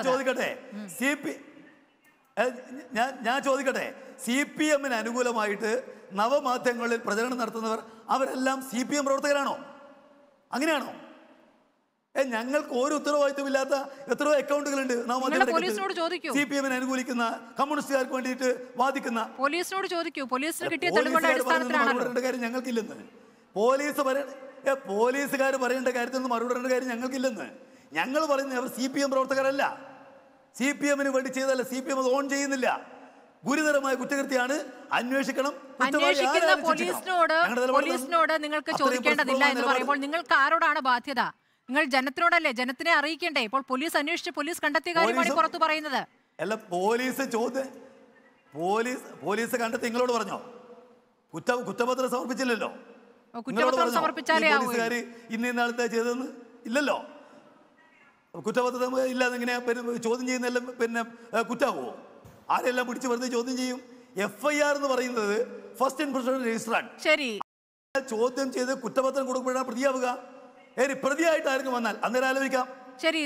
ഞാൻ ഞാൻ ചോദിക്കട്ടെ. സി പി എമ്മിന് അനുകൂലമായിട്ട് നവമാധ്യമങ്ങളിൽ പ്രചരണം നടത്തുന്നവർ അവരെല്ലാം സി പി എം പ്രവർത്തകരാണോ? അങ്ങനെയാണോ? ഞങ്ങൾക്ക് ഒരു ഉത്തരവാദിത്വമില്ലാത്ത എത്രയോ അക്കൗണ്ടുകളുണ്ട്. പോലീസിനോട് ചോദിക്കൂ. സി പി എമ്മിനെ അനുകൂലിക്കുന്ന കമ്മ്യൂണിസ്റ്റുകാർക്ക് വേണ്ടിയിട്ട് വാദിക്കുന്ന. പോലീസിനോട് ചോദിക്കൂ. പോലീസിന് കിട്ടിയ കാര്യം ഞങ്ങൾക്കില്ലെന്ന്. പോലീസ് പോലീസുകാർ പറയേണ്ട കാര്യത്തിൽ മറുപടി പറയേണ്ട കാര്യം ഞങ്ങൾക്കില്ലെന്ന്. ഞങ്ങൾ പറയുന്നത് അവർ സി പി എം പ്രവർത്തകരല്ല. സി പി എമ്മിന് വേണ്ടി ചെയ്തല്ല സി പി എം അത് ഓൺ ചെയ്യുന്നില്ല. ഗുരുതരമായ കുറ്റകൃത്യമാണ്. അന്വേഷിക്കണം. അന്വേഷിക്കുന്ന പോലീസിനോട് പോലീസിനോട് നിങ്ങൾക്ക് ചോദിക്കേണ്ടതില്ല എന്ന് പറയുമ്പോൾ നിങ്ങൾക്ക് ആരോടാണ് ബാധ്യത? നിങ്ങൾ ജനത്തിനോടല്ലേ ജനത്തിനെ അറിയിക്കണ്ടേ? ഇപ്പോൾ പോലീസ് അന്വേഷിച്ച് പോലീസ് കണ്ടെത്തിയ കാര്യമാണ് പുറത്തു പറയുന്നത്. അല്ല പോലീസ് ചോദ്യം പോലീസ് പോലീസ് കണ്ടെത്തി നിങ്ങളോട് പറഞ്ഞോ? കുറ്റ കുറ്റപത്രം സമർപ്പിച്ചില്ലല്ലോ. കുറ്റപത്രം സമർപ്പിച്ചാലേ പോലീസുകാർ ഇന്ന ഇന്നാളത്തെ ചെയ്തതെന്ന്? ഇല്ലല്ലോ. കുറ്റപത്രം ഇല്ലാതെ ഇങ്ങനെ ചോദ്യം ചെയ്യുന്നെല്ലാം പിന്നെ കുറ്റാവോ? ആരെല്ലാം പിടിച്ചു വെറുതെ ചോദ്യം ചെയ്യും? എഫ് ഐ ആർ എന്ന് പറയുന്നത് ഫസ്റ്റ് ഇൻഫർമേഷൻ രജിസ്റ്റർ ആണ്. ശരി. ചോദ്യം ചെയ്ത് കുറ്റപത്രം കൊടുക്കുമ്പോഴാണ് പ്രതിയാവുക. ഏനി പ്രതിയായിട്ടായിരുന്നു ആരെങ്കിലും വന്നാൽ. അന്നേരം ആലോചിക്കാം. ശരി,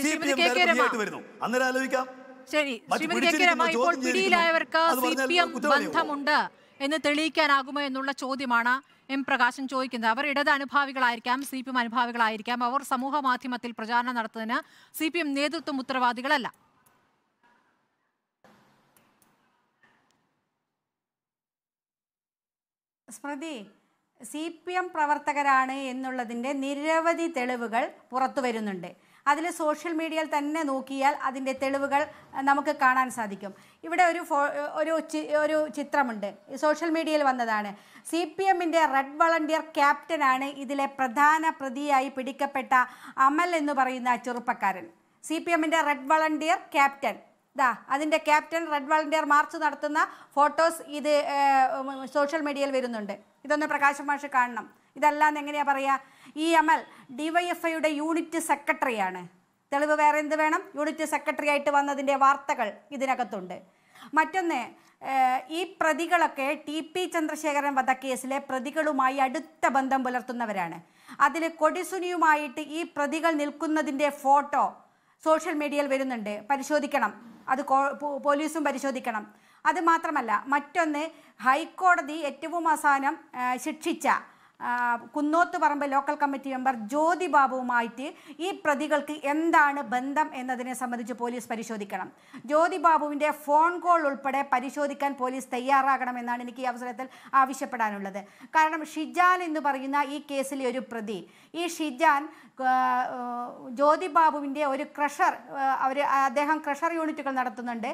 വരുന്നു. അന്നേരം ആലോചിക്കാം. ശരി ശ്രീമതി കെ കെ രമ ഇപ്പോൾ പിടിയിലായവർക്ക് സി പി എം ബന്ധമുണ്ട് എന്ന് തെളിയിക്കാനാകുമോ എന്നുള്ള ചോദ്യമാണ് എം പ്രകാശൻ ചോദിക്കുന്നത്. അവർ ഇടത് അനുഭാവികളായിരിക്കാം സി പി എം അനുഭാവികളായിരിക്കാം. അവർ സമൂഹ മാധ്യമത്തിൽ പ്രചാരണം നടത്തുന്നതിന് സി പി എം നേതൃത്വം ഉത്തരവാദികളല്ല. സ്മൃതി സി പി എം പ്രവർത്തകരാണ് എന്നുള്ളതിന്റെ നിരവധി തെളിവുകൾ പുറത്തു വരുന്നുണ്ട്. അതിൽ സോഷ്യൽ മീഡിയയിൽ തന്നെ നോക്കിയാൽ അതിന്റെ തെളിവുകൾ നമുക്ക് കാണാൻ സാധിക്കും. ഇവിടെ ഒരു ഫോ ഒരു ഒരു ചിത്രമുണ്ട്. സോഷ്യൽ മീഡിയയിൽ വന്നതാണ്. സി പി എമ്മിന്റെ റെഡ് വളണ്ടിയർ ക്യാപ്റ്റനാണ് ഇതിലെ പ്രധാന പ്രതിയായി പിടിക്കപ്പെട്ട അമൽ എന്ന് പറയുന്ന ചെറുപ്പക്കാരൻ. സി പി എമ്മിന്റെ റെഡ് വളണ്ടിയർ ക്യാപ്റ്റൻ. ദാ അതിന്റെ ക്യാപ്റ്റൻ റെഡ് വളണ്ടിയർ മാർച്ച് നടത്തുന്ന ഫോട്ടോസ് ഇത് സോഷ്യൽ മീഡിയയിൽ വരുന്നുണ്ട്. ഇതൊന്ന് പ്രകാശ് മാഷ് കാണണം. ഇതല്ലാന്ന് എങ്ങനെയാ പറയാ? ഈ അമൽ ഡിവൈഎഫ്ഐയുടെ യൂണിറ്റ് സെക്രട്ടറിയാണ് തെളിവ് വേറെ എന്ത് വേണം? യൂണിറ്റ് സെക്രട്ടറി ആയിട്ട് വന്നതിന്റെ വാർത്തകൾ ഇതിനകത്തുണ്ട്. മറ്റൊന്ന് ഈ പ്രതികളൊക്കെ ടി പി ചന്ദ്രശേഖരൻ വധക്കേസിലെ പ്രതികളുമായി അടുത്ത ബന്ധം പുലർത്തുന്നവരാണ്. അതിൽ കൊടിസുനിയുമായിട്ട് ഈ പ്രതികൾ നിൽക്കുന്നതിന്റെ ഫോട്ടോ സോഷ്യൽ മീഡിയയിൽ വരുന്നുണ്ട്. പരിശോധിക്കണം. അത് പോലീസും പരിശോധിക്കണം. അത് മാത്രമല്ല മറ്റൊന്ന് ഹൈക്കോടതി ഏറ്റവും അവസാനം ശിക്ഷിച്ച Kunnothparamba local committee member Jyothi ബാബുവുമായിട്ട് ഈ പ്രതികൾക്ക് എന്താണ് ബന്ധം എന്നതിനെ സംബന്ധിച്ച് പോലീസ് പരിശോധിക്കണം. ജ്യോതി ബാബുവിന്റെ ഫോൺ കോൾ ഉൾപ്പെടെ പരിശോധിക്കാൻ പോലീസ് തയ്യാറാകണമെന്നാണ് എനിക്ക് ഈ അവസരത്തിൽ ആവശ്യപ്പെടാനുള്ളത്. കാരണം ഷിജാൻ എന്ന് പറയുന്ന ഈ കേസിലെ ഒരു പ്രതി ഈ ഷിജാൻ ജ്യോതി ബാബുവിന്റെ ഒരു ക്രഷർ അവർ അദ്ദേഹം ക്രഷർ യൂണിറ്റുകൾ നടത്തുന്നുണ്ട്.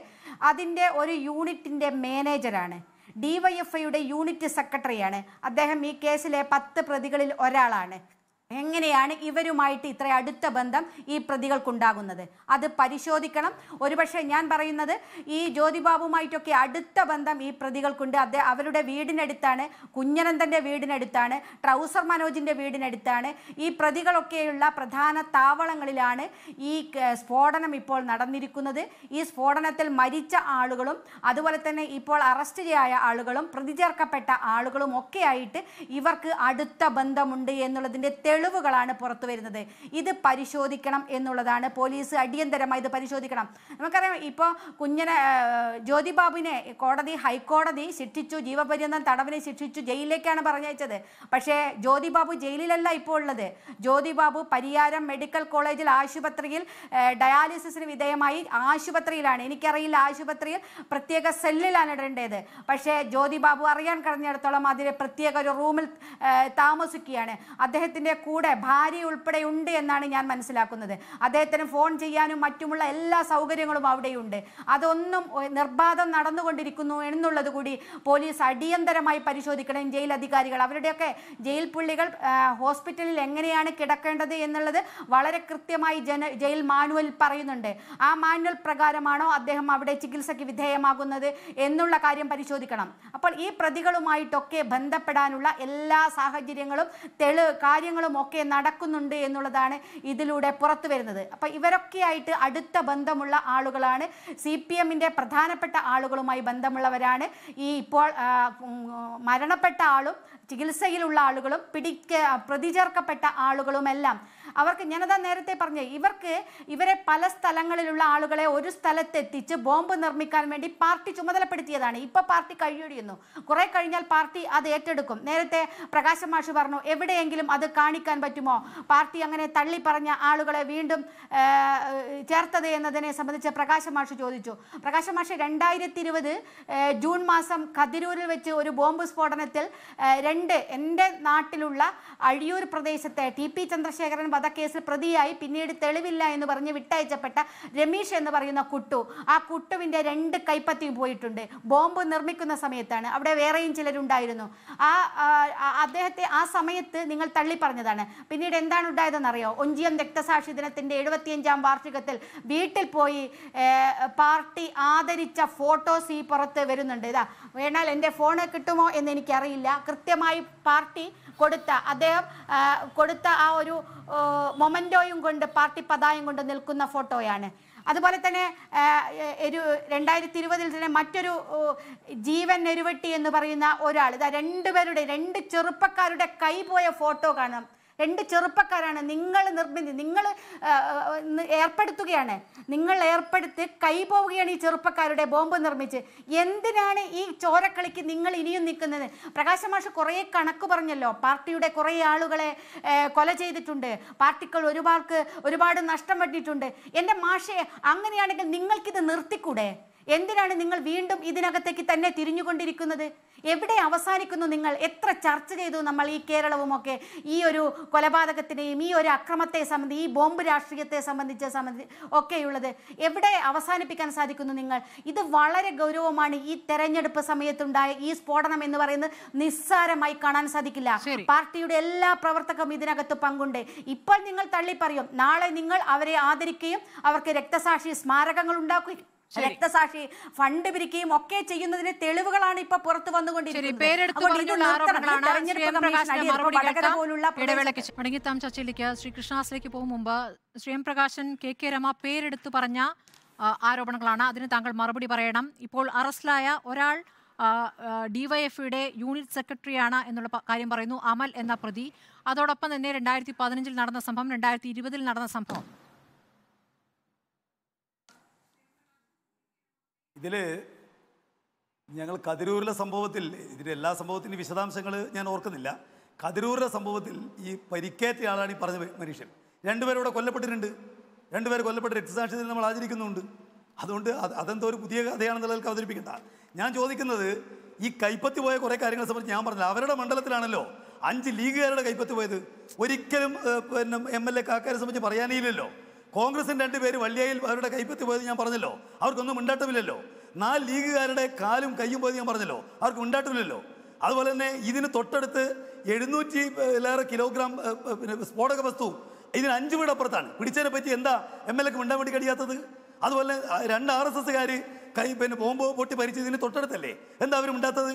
അതിന്റെ ഒരു യൂണിറ്റിന്റെ മാനേജരാണ് ഡിവൈഎഫ്ഐയുടെ യൂണിറ്റ് സെക്രട്ടറിയാണ് അദ്ദേഹം ഈ കേസിലെ പത്ത് പ്രതികളിൽ ഒരാളാണ്. എങ്ങനെയാണ് ഇവരുമായിട്ട് ഇത്ര അടുത്ത ബന്ധം ഈ പ്രതികൾക്കുണ്ടാകുന്നത്? അത് പരിശോധിക്കണം. ഒരുപക്ഷെ ഞാൻ പറയുന്നത് ഈ ജ്യോതിബാബുമായിട്ടൊക്കെ അടുത്ത ബന്ധം ഈ പ്രതികൾക്കുണ്ട്. അദ്ദേഹം അവരുടെ വീടിനടുത്താണ് കുഞ്ഞനന്ദന്റെ വീടിനടുത്താണ് ട്രൗസർ മനോജിന്റെ വീടിനടുത്താണ്. ഈ പ്രതികളൊക്കെയുള്ള പ്രധാന താവളങ്ങളിലാണ് ഈ സ്ഫോടനം ഇപ്പോൾ നടന്നിരിക്കുന്നത്. ഈ സ്ഫോടനത്തിൽ മരിച്ച ആളുകളും അതുപോലെ തന്നെ ഇപ്പോൾ അറസ്റ്റ് ചെയ്യായ ആളുകളും പ്രതിചേർക്കപ്പെട്ട ആളുകളും ഒക്കെ ആയിട്ട് ഇവർക്ക് അടുത്ത ബന്ധമുണ്ട് എന്നുള്ളതിന്റെ തെളിവുകളാണ് പുറത്തു വരുന്നത്. ഇത് പരിശോധിക്കണം എന്നുള്ളതാണ് പോലീസ് അടിയന്തരമായി ഇത് പരിശോധിക്കണം. നമുക്കറിയാം ഇപ്പോൾ കുഞ്ഞിനെ ജ്യോതിബാബുവിനെ കോടതി ഹൈക്കോടതി ശിക്ഷിച്ചു ജീവപര്യന്തം തടവിനെ ശിക്ഷിച്ചു ജയിലിലേക്കാണ് പറഞ്ഞയച്ചത്. പക്ഷേ ജ്യോതിബാബു ജയിലിലല്ല ഇപ്പോൾ ഉള്ളത്. ജ്യോതിബാബു പരിയാരം മെഡിക്കൽ കോളേജിൽ ആശുപത്രിയിൽ ഡയാലിസിന് വിധേയമായി ആശുപത്രിയിലാണ്. എനിക്കറിയില്ല ആശുപത്രിയിൽ പ്രത്യേക സെല്ലിലാണ് ഇടേണ്ടത്. പക്ഷേ ജ്യോതിബാബു അറിയാൻ കഴിഞ്ഞിടത്തോളം അതിന് പ്രത്യേക ഒരു റൂമിൽ താമസിക്കുകയാണ്. അദ്ദേഹത്തിന്റെ കൂടെ ഭാര്യ ഉൾപ്പെടെ ഉണ്ട് എന്നാണ് ഞാൻ മനസ്സിലാക്കുന്നത്. അദ്ദേഹത്തിന് ഫോൺ ചെയ്യാനും മറ്റുമുള്ള എല്ലാ സൗകര്യങ്ങളും അവിടെയുണ്ട്. അതൊന്നും നിർബാധം നടന്നുകൊണ്ടിരിക്കുന്നു എന്നുള്ളത് കൂടി പോലീസ് അടിയന്തരമായി പരിശോധിക്കണം. ജയിൽ അധികാരികൾ അവരുടെയൊക്കെ ജയിൽ പുള്ളികൾ ഹോസ്പിറ്റലിൽ എങ്ങനെയാണ് കിടക്കേണ്ടത് എന്നുള്ളത് വളരെ കൃത്യമായി ജന ജയിൽ മാനുവൽ പറയുന്നുണ്ട്. ആ മാനുവൽ പ്രകാരമാണോ അദ്ദേഹം അവിടെ ചികിത്സയ്ക്ക് വിധേയമാകുന്നത് എന്നുള്ള കാര്യം പരിശോധിക്കണം. അപ്പോൾ ഈ പ്രതികളുമായിട്ടൊക്കെ ബന്ധപ്പെടാനുള്ള എല്ലാ സാഹചര്യങ്ങളും തെളി കാര്യങ്ങളും ഒക്കെ നടക്കുന്നുണ്ട് എന്നുള്ളതാണ് ഇതിലൂടെ പുറത്തു വരുന്നത്. അപ്പം ഇവരൊക്കെയായിട്ട് അടുത്ത ബന്ധമുള്ള ആളുകളാണ്. സി പി എമ്മിന്റെ പ്രധാനപ്പെട്ട ആളുകളുമായി ബന്ധമുള്ളവരാണ്. ഈ ഇപ്പോൾ മരണപ്പെട്ട ആളും ചികിത്സയിലുള്ള ആളുകളും പിടിക്ക പ്രതിചേർക്കപ്പെട്ട ആളുകളുമെല്ലാം അവർക്ക് ഞാനതാ നേരത്തെ പറഞ്ഞു ഇവർക്ക് ഇവരെ പല സ്ഥലങ്ങളിലുള്ള ആളുകളെ ഒരു സ്ഥലത്തെത്തിച്ച് ബോംബ് നിർമ്മിക്കാൻ വേണ്ടി പാർട്ടി ചുമതലപ്പെടുത്തിയതാണ്. ഇപ്പൊ പാർട്ടി കഴിയൊഴിയുന്നു കുറെ കഴിഞ്ഞാൽ പാർട്ടി അത് ഏറ്റെടുക്കും. നേരത്തെ പ്രകാശ് മാഷ് പറഞ്ഞു എവിടെയെങ്കിലും അത് കാണിക്കാൻ പറ്റുമോ? പാർട്ടി അങ്ങനെ തള്ളി പറഞ്ഞ ആളുകളെ വീണ്ടും ചേർത്തത് എന്നതിനെ സംബന്ധിച്ച് പ്രകാശം മാഷ് ചോദിച്ചു. പ്രകാശം മാഷ് രണ്ടായിരത്തി ഇരുപത് ജൂൺ മാസം കതിരൂരിൽ വെച്ച് ഒരു ബോംബ് സ്ഫോടനത്തിൽ രണ്ട് എന്റെ നാട്ടിലുള്ള അഴിയൂർ പ്രദേശത്തെ ടി പി ചന്ദ്രശേഖരൻ വധക്കേസിൽ പ്രതിയായി പിന്നീട് തെളിവില്ല എന്ന് പറഞ്ഞ് വിട്ടയച്ചപ്പെട്ട രമീഷ് എന്ന് പറയുന്ന കുട്ടു. ആ കുട്ടുവിന്റെ രണ്ട് കൈപ്പത്തിയും പോയിട്ടുണ്ട്. ബോംബ് നിർമ്മിക്കുന്ന സമയത്താണ്. അവിടെ വേറെയും ചിലരുണ്ടായിരുന്നു. ആ അദ്ദേഹത്തെ ആ സമയത്ത് നിങ്ങൾ തള്ളി പറഞ്ഞതാണ് പിന്നീട് എന്താണ് ഉണ്ടായതെന്നറിയോ? ഒഞ്ചിയം രക്തസാക്ഷി ദിനത്തിന്റെ എഴുപത്തിയഞ്ചാം വാർഷികത്തിൽ വീട്ടിൽ പോയി പാർട്ടി ആദരിച്ച ഫോട്ടോസ് ഈ പുറത്ത് വരുന്നുണ്ട്. ഇതാ വേണാൽ എന്റെ ഫോണ് കിട്ടുമോ എന്ന് എനിക്കറിയില്ല. കൃത്യമായി പാർട്ടി കൊടുത്ത അദ്ദേഹം കൊടുത്ത ആ ഒരു മൊമന്റോയും കൊണ്ട് പാർട്ടി പതായം കൊണ്ട് നിൽക്കുന്ന ഫോട്ടോയാണ്. അതുപോലെ തന്നെ ഒരു രണ്ടായിരത്തി ഇരുപതിൽ തന്നെ മറ്റൊരു ജീവൻ എരുവട്ടി എന്ന് പറയുന്ന ഒരാൾ ഇതാ രണ്ടുപേരുടെ രണ്ട് ചെറുപ്പക്കാരുടെ കൈ പോയ ഫോട്ടോ കാണാം. രണ്ട് ചെറുപ്പക്കാരാണ് നിങ്ങൾ നിർബന്ധി നിങ്ങൾ ഏർപ്പെടുത്തുകയാണ്. നിങ്ങൾ ഏർപ്പെടുത്തി കൈപോവുകയാണ് ഈ ചെറുപ്പക്കാരുടെ ബോംബ് നിർമ്മിച്ച്. എന്തിനാണ് ഈ ചോരക്കളിക്ക് നിങ്ങൾ ഇനിയും നിൽക്കുന്നത്? പ്രകാശ മാഷ് കുറേ കണക്ക് പറഞ്ഞല്ലോ. പാർട്ടിയുടെ കുറേ ആളുകളെ കൊല ചെയ്തിട്ടുണ്ട്. പാർട്ടികൾ ഒരുപാട് ഒരുപാട് നഷ്ടം പറ്റിയിട്ടുണ്ട്. എന്റെ മാഷെ അങ്ങനെയാണെങ്കിൽ നിങ്ങൾക്കിത് നിർത്തിക്കൂടെ? എന്തിനാണ് നിങ്ങൾ വീണ്ടും ഇതിനകത്തേക്ക് തന്നെ തിരിഞ്ഞുകൊണ്ടിരിക്കുന്നത്? എവിടെ അവസാനിക്കുന്നു നിങ്ങൾ? എത്ര ചർച്ച ചെയ്തു നമ്മൾ ഈ കേരളവുമൊക്കെ? ഈ ഒരു കൊലപാതകത്തിനെയും ഈ ഒരു അക്രമത്തെ സംബന്ധിച്ച് ഈ ബോംബ് രാഷ്ട്രീയത്തെ സംബന്ധിച്ച് സംബന്ധി ഒക്കെയുള്ളത് എവിടെ അവസാനിപ്പിക്കാൻ സാധിക്കുന്നു നിങ്ങൾ? ഇത് വളരെ ഗൗരവമാണ് ഈ തെരഞ്ഞെടുപ്പ് സമയത്തുണ്ടായ ഈ സ്ഫോടനം എന്ന് പറയുന്നത് നിസ്സാരമായി കാണാൻ സാധിക്കില്ല. പാർട്ടിയുടെ എല്ലാ പ്രവർത്തകരും ഇതിനകത്ത് പങ്കുണ്ട്. ഇപ്പോൾ നിങ്ങൾ തള്ളി പറയും നാളെ നിങ്ങൾ അവരെ ആദരിക്കുകയും അവർക്ക് രക്തസാക്ഷി സ്മാരകങ്ങൾ ഉണ്ടാക്കുകയും. രക്തസാക്ഷി ഫണ്ട് പിരിക്കുകയും ഒക്കെ ചെയ്യുന്നതിന് തെളിവുകളാണ് ഇപ്പൊ പുറത്തു വന്നുകൊണ്ടിരിക്കുന്നത്. ചർച്ചയിലേക്ക് ശ്രീ കൃഷ്ണദാസിലേക്ക് പോകും മുമ്പ് Shri M Prakashan K K Rema പേരെടുത്തു പറഞ്ഞ ആരോപണങ്ങളാണ്. അതിന് താങ്കൾ മറുപടി പറയണം. ഇപ്പോൾ അറസ്റ്റിലായ ഒരാൾ ഡിവൈഎഫ്ഐയുടെ യൂണിറ്റ് സെക്രട്ടറിയാണ് എന്നുള്ള കാര്യം പറയുന്നു. അമൽ എന്ന പ്രതി. അതോടൊപ്പം തന്നെ രണ്ടായിരത്തി പതിനഞ്ചിൽ നടന്ന സംഭവം രണ്ടായിരത്തി ഇരുപതിൽ നടന്ന സംഭവം. ഇതിൽ ഞങ്ങൾ കതിരൂരിലെ സംഭവത്തിൽ ഇതിന്റെ എല്ലാ സംഭവത്തിന്റെ വിശദാംശങ്ങൾ ഞാൻ ഓർക്കുന്നില്ല. കതിരൂരിലെ സംഭവത്തിൽ ഈ പരിക്കേറ്റ ആളാണ് ഈ പറഞ്ഞ മനുഷ്യൻ. രണ്ടുപേരും ഇവിടെ കൊല്ലപ്പെട്ടിട്ടുണ്ട്. രണ്ടുപേർ കൊല്ലപ്പെട്ട രക്തസാക്ഷി നമ്മൾ ആചരിക്കുന്നുണ്ട്. അതുകൊണ്ട് അത് അതെന്തോ ഒരു പുതിയ കഥയാണെന്നുള്ളതിൽ അവതരിപ്പിക്കണ്ട. ഞാൻ ചോദിക്കുന്നത് ഈ കൈപ്പത്തി പോയ കുറേ കാര്യങ്ങളെ സംബന്ധിച്ച് ഞാൻ പറഞ്ഞില്ല. അവരുടെ മണ്ഡലത്തിലാണല്ലോ അഞ്ച് ലീഗുകാരുടെ കൈപ്പത്തി പോയത്. ഒരിക്കലും പിന്നെ എം എൽ എ കാക്കാരെ സംബന്ധിച്ച് പറയാനേ ഇല്ലല്ലോ. കോൺഗ്രസിന്റെ രണ്ടുപേര് വള്ളിയയിൽ അവരുടെ കൈപ്പത്തി പോയത് ഞാൻ പറഞ്ഞല്ലോ. അവർക്കൊന്നും ഉണ്ടാട്ടമില്ലല്ലോ നാല് ലീഗുകാരുടെ കാലും കൈയും പോയത് ഞാൻ പറഞ്ഞല്ലോ. അവർക്ക് ഉണ്ടാട്ടമില്ലല്ലോ അതുപോലെ തന്നെ ഇതിന് തൊട്ടടുത്ത് എഴുന്നൂറ്റി ലേറെ കിലോഗ്രാം പിന്നെ സ്ഫോടക വസ്തു ഇതിന് അഞ്ച് വീട് അപ്പുറത്താണ്. പിടിച്ചതിനെ പറ്റി എന്താ എം എൽ എക്ക് മിണ്ടാൻ വേണ്ടി കഴിയാത്തത്? അതുപോലെ രണ്ട് ആർ എസ് എസ്സുകാർ കൈ പിന്നെ ബോംബ് പൊട്ടി പരിച്ചതിന് തൊട്ടടുത്തല്ലേ? എന്താ അവർ ഉണ്ടാത്തത്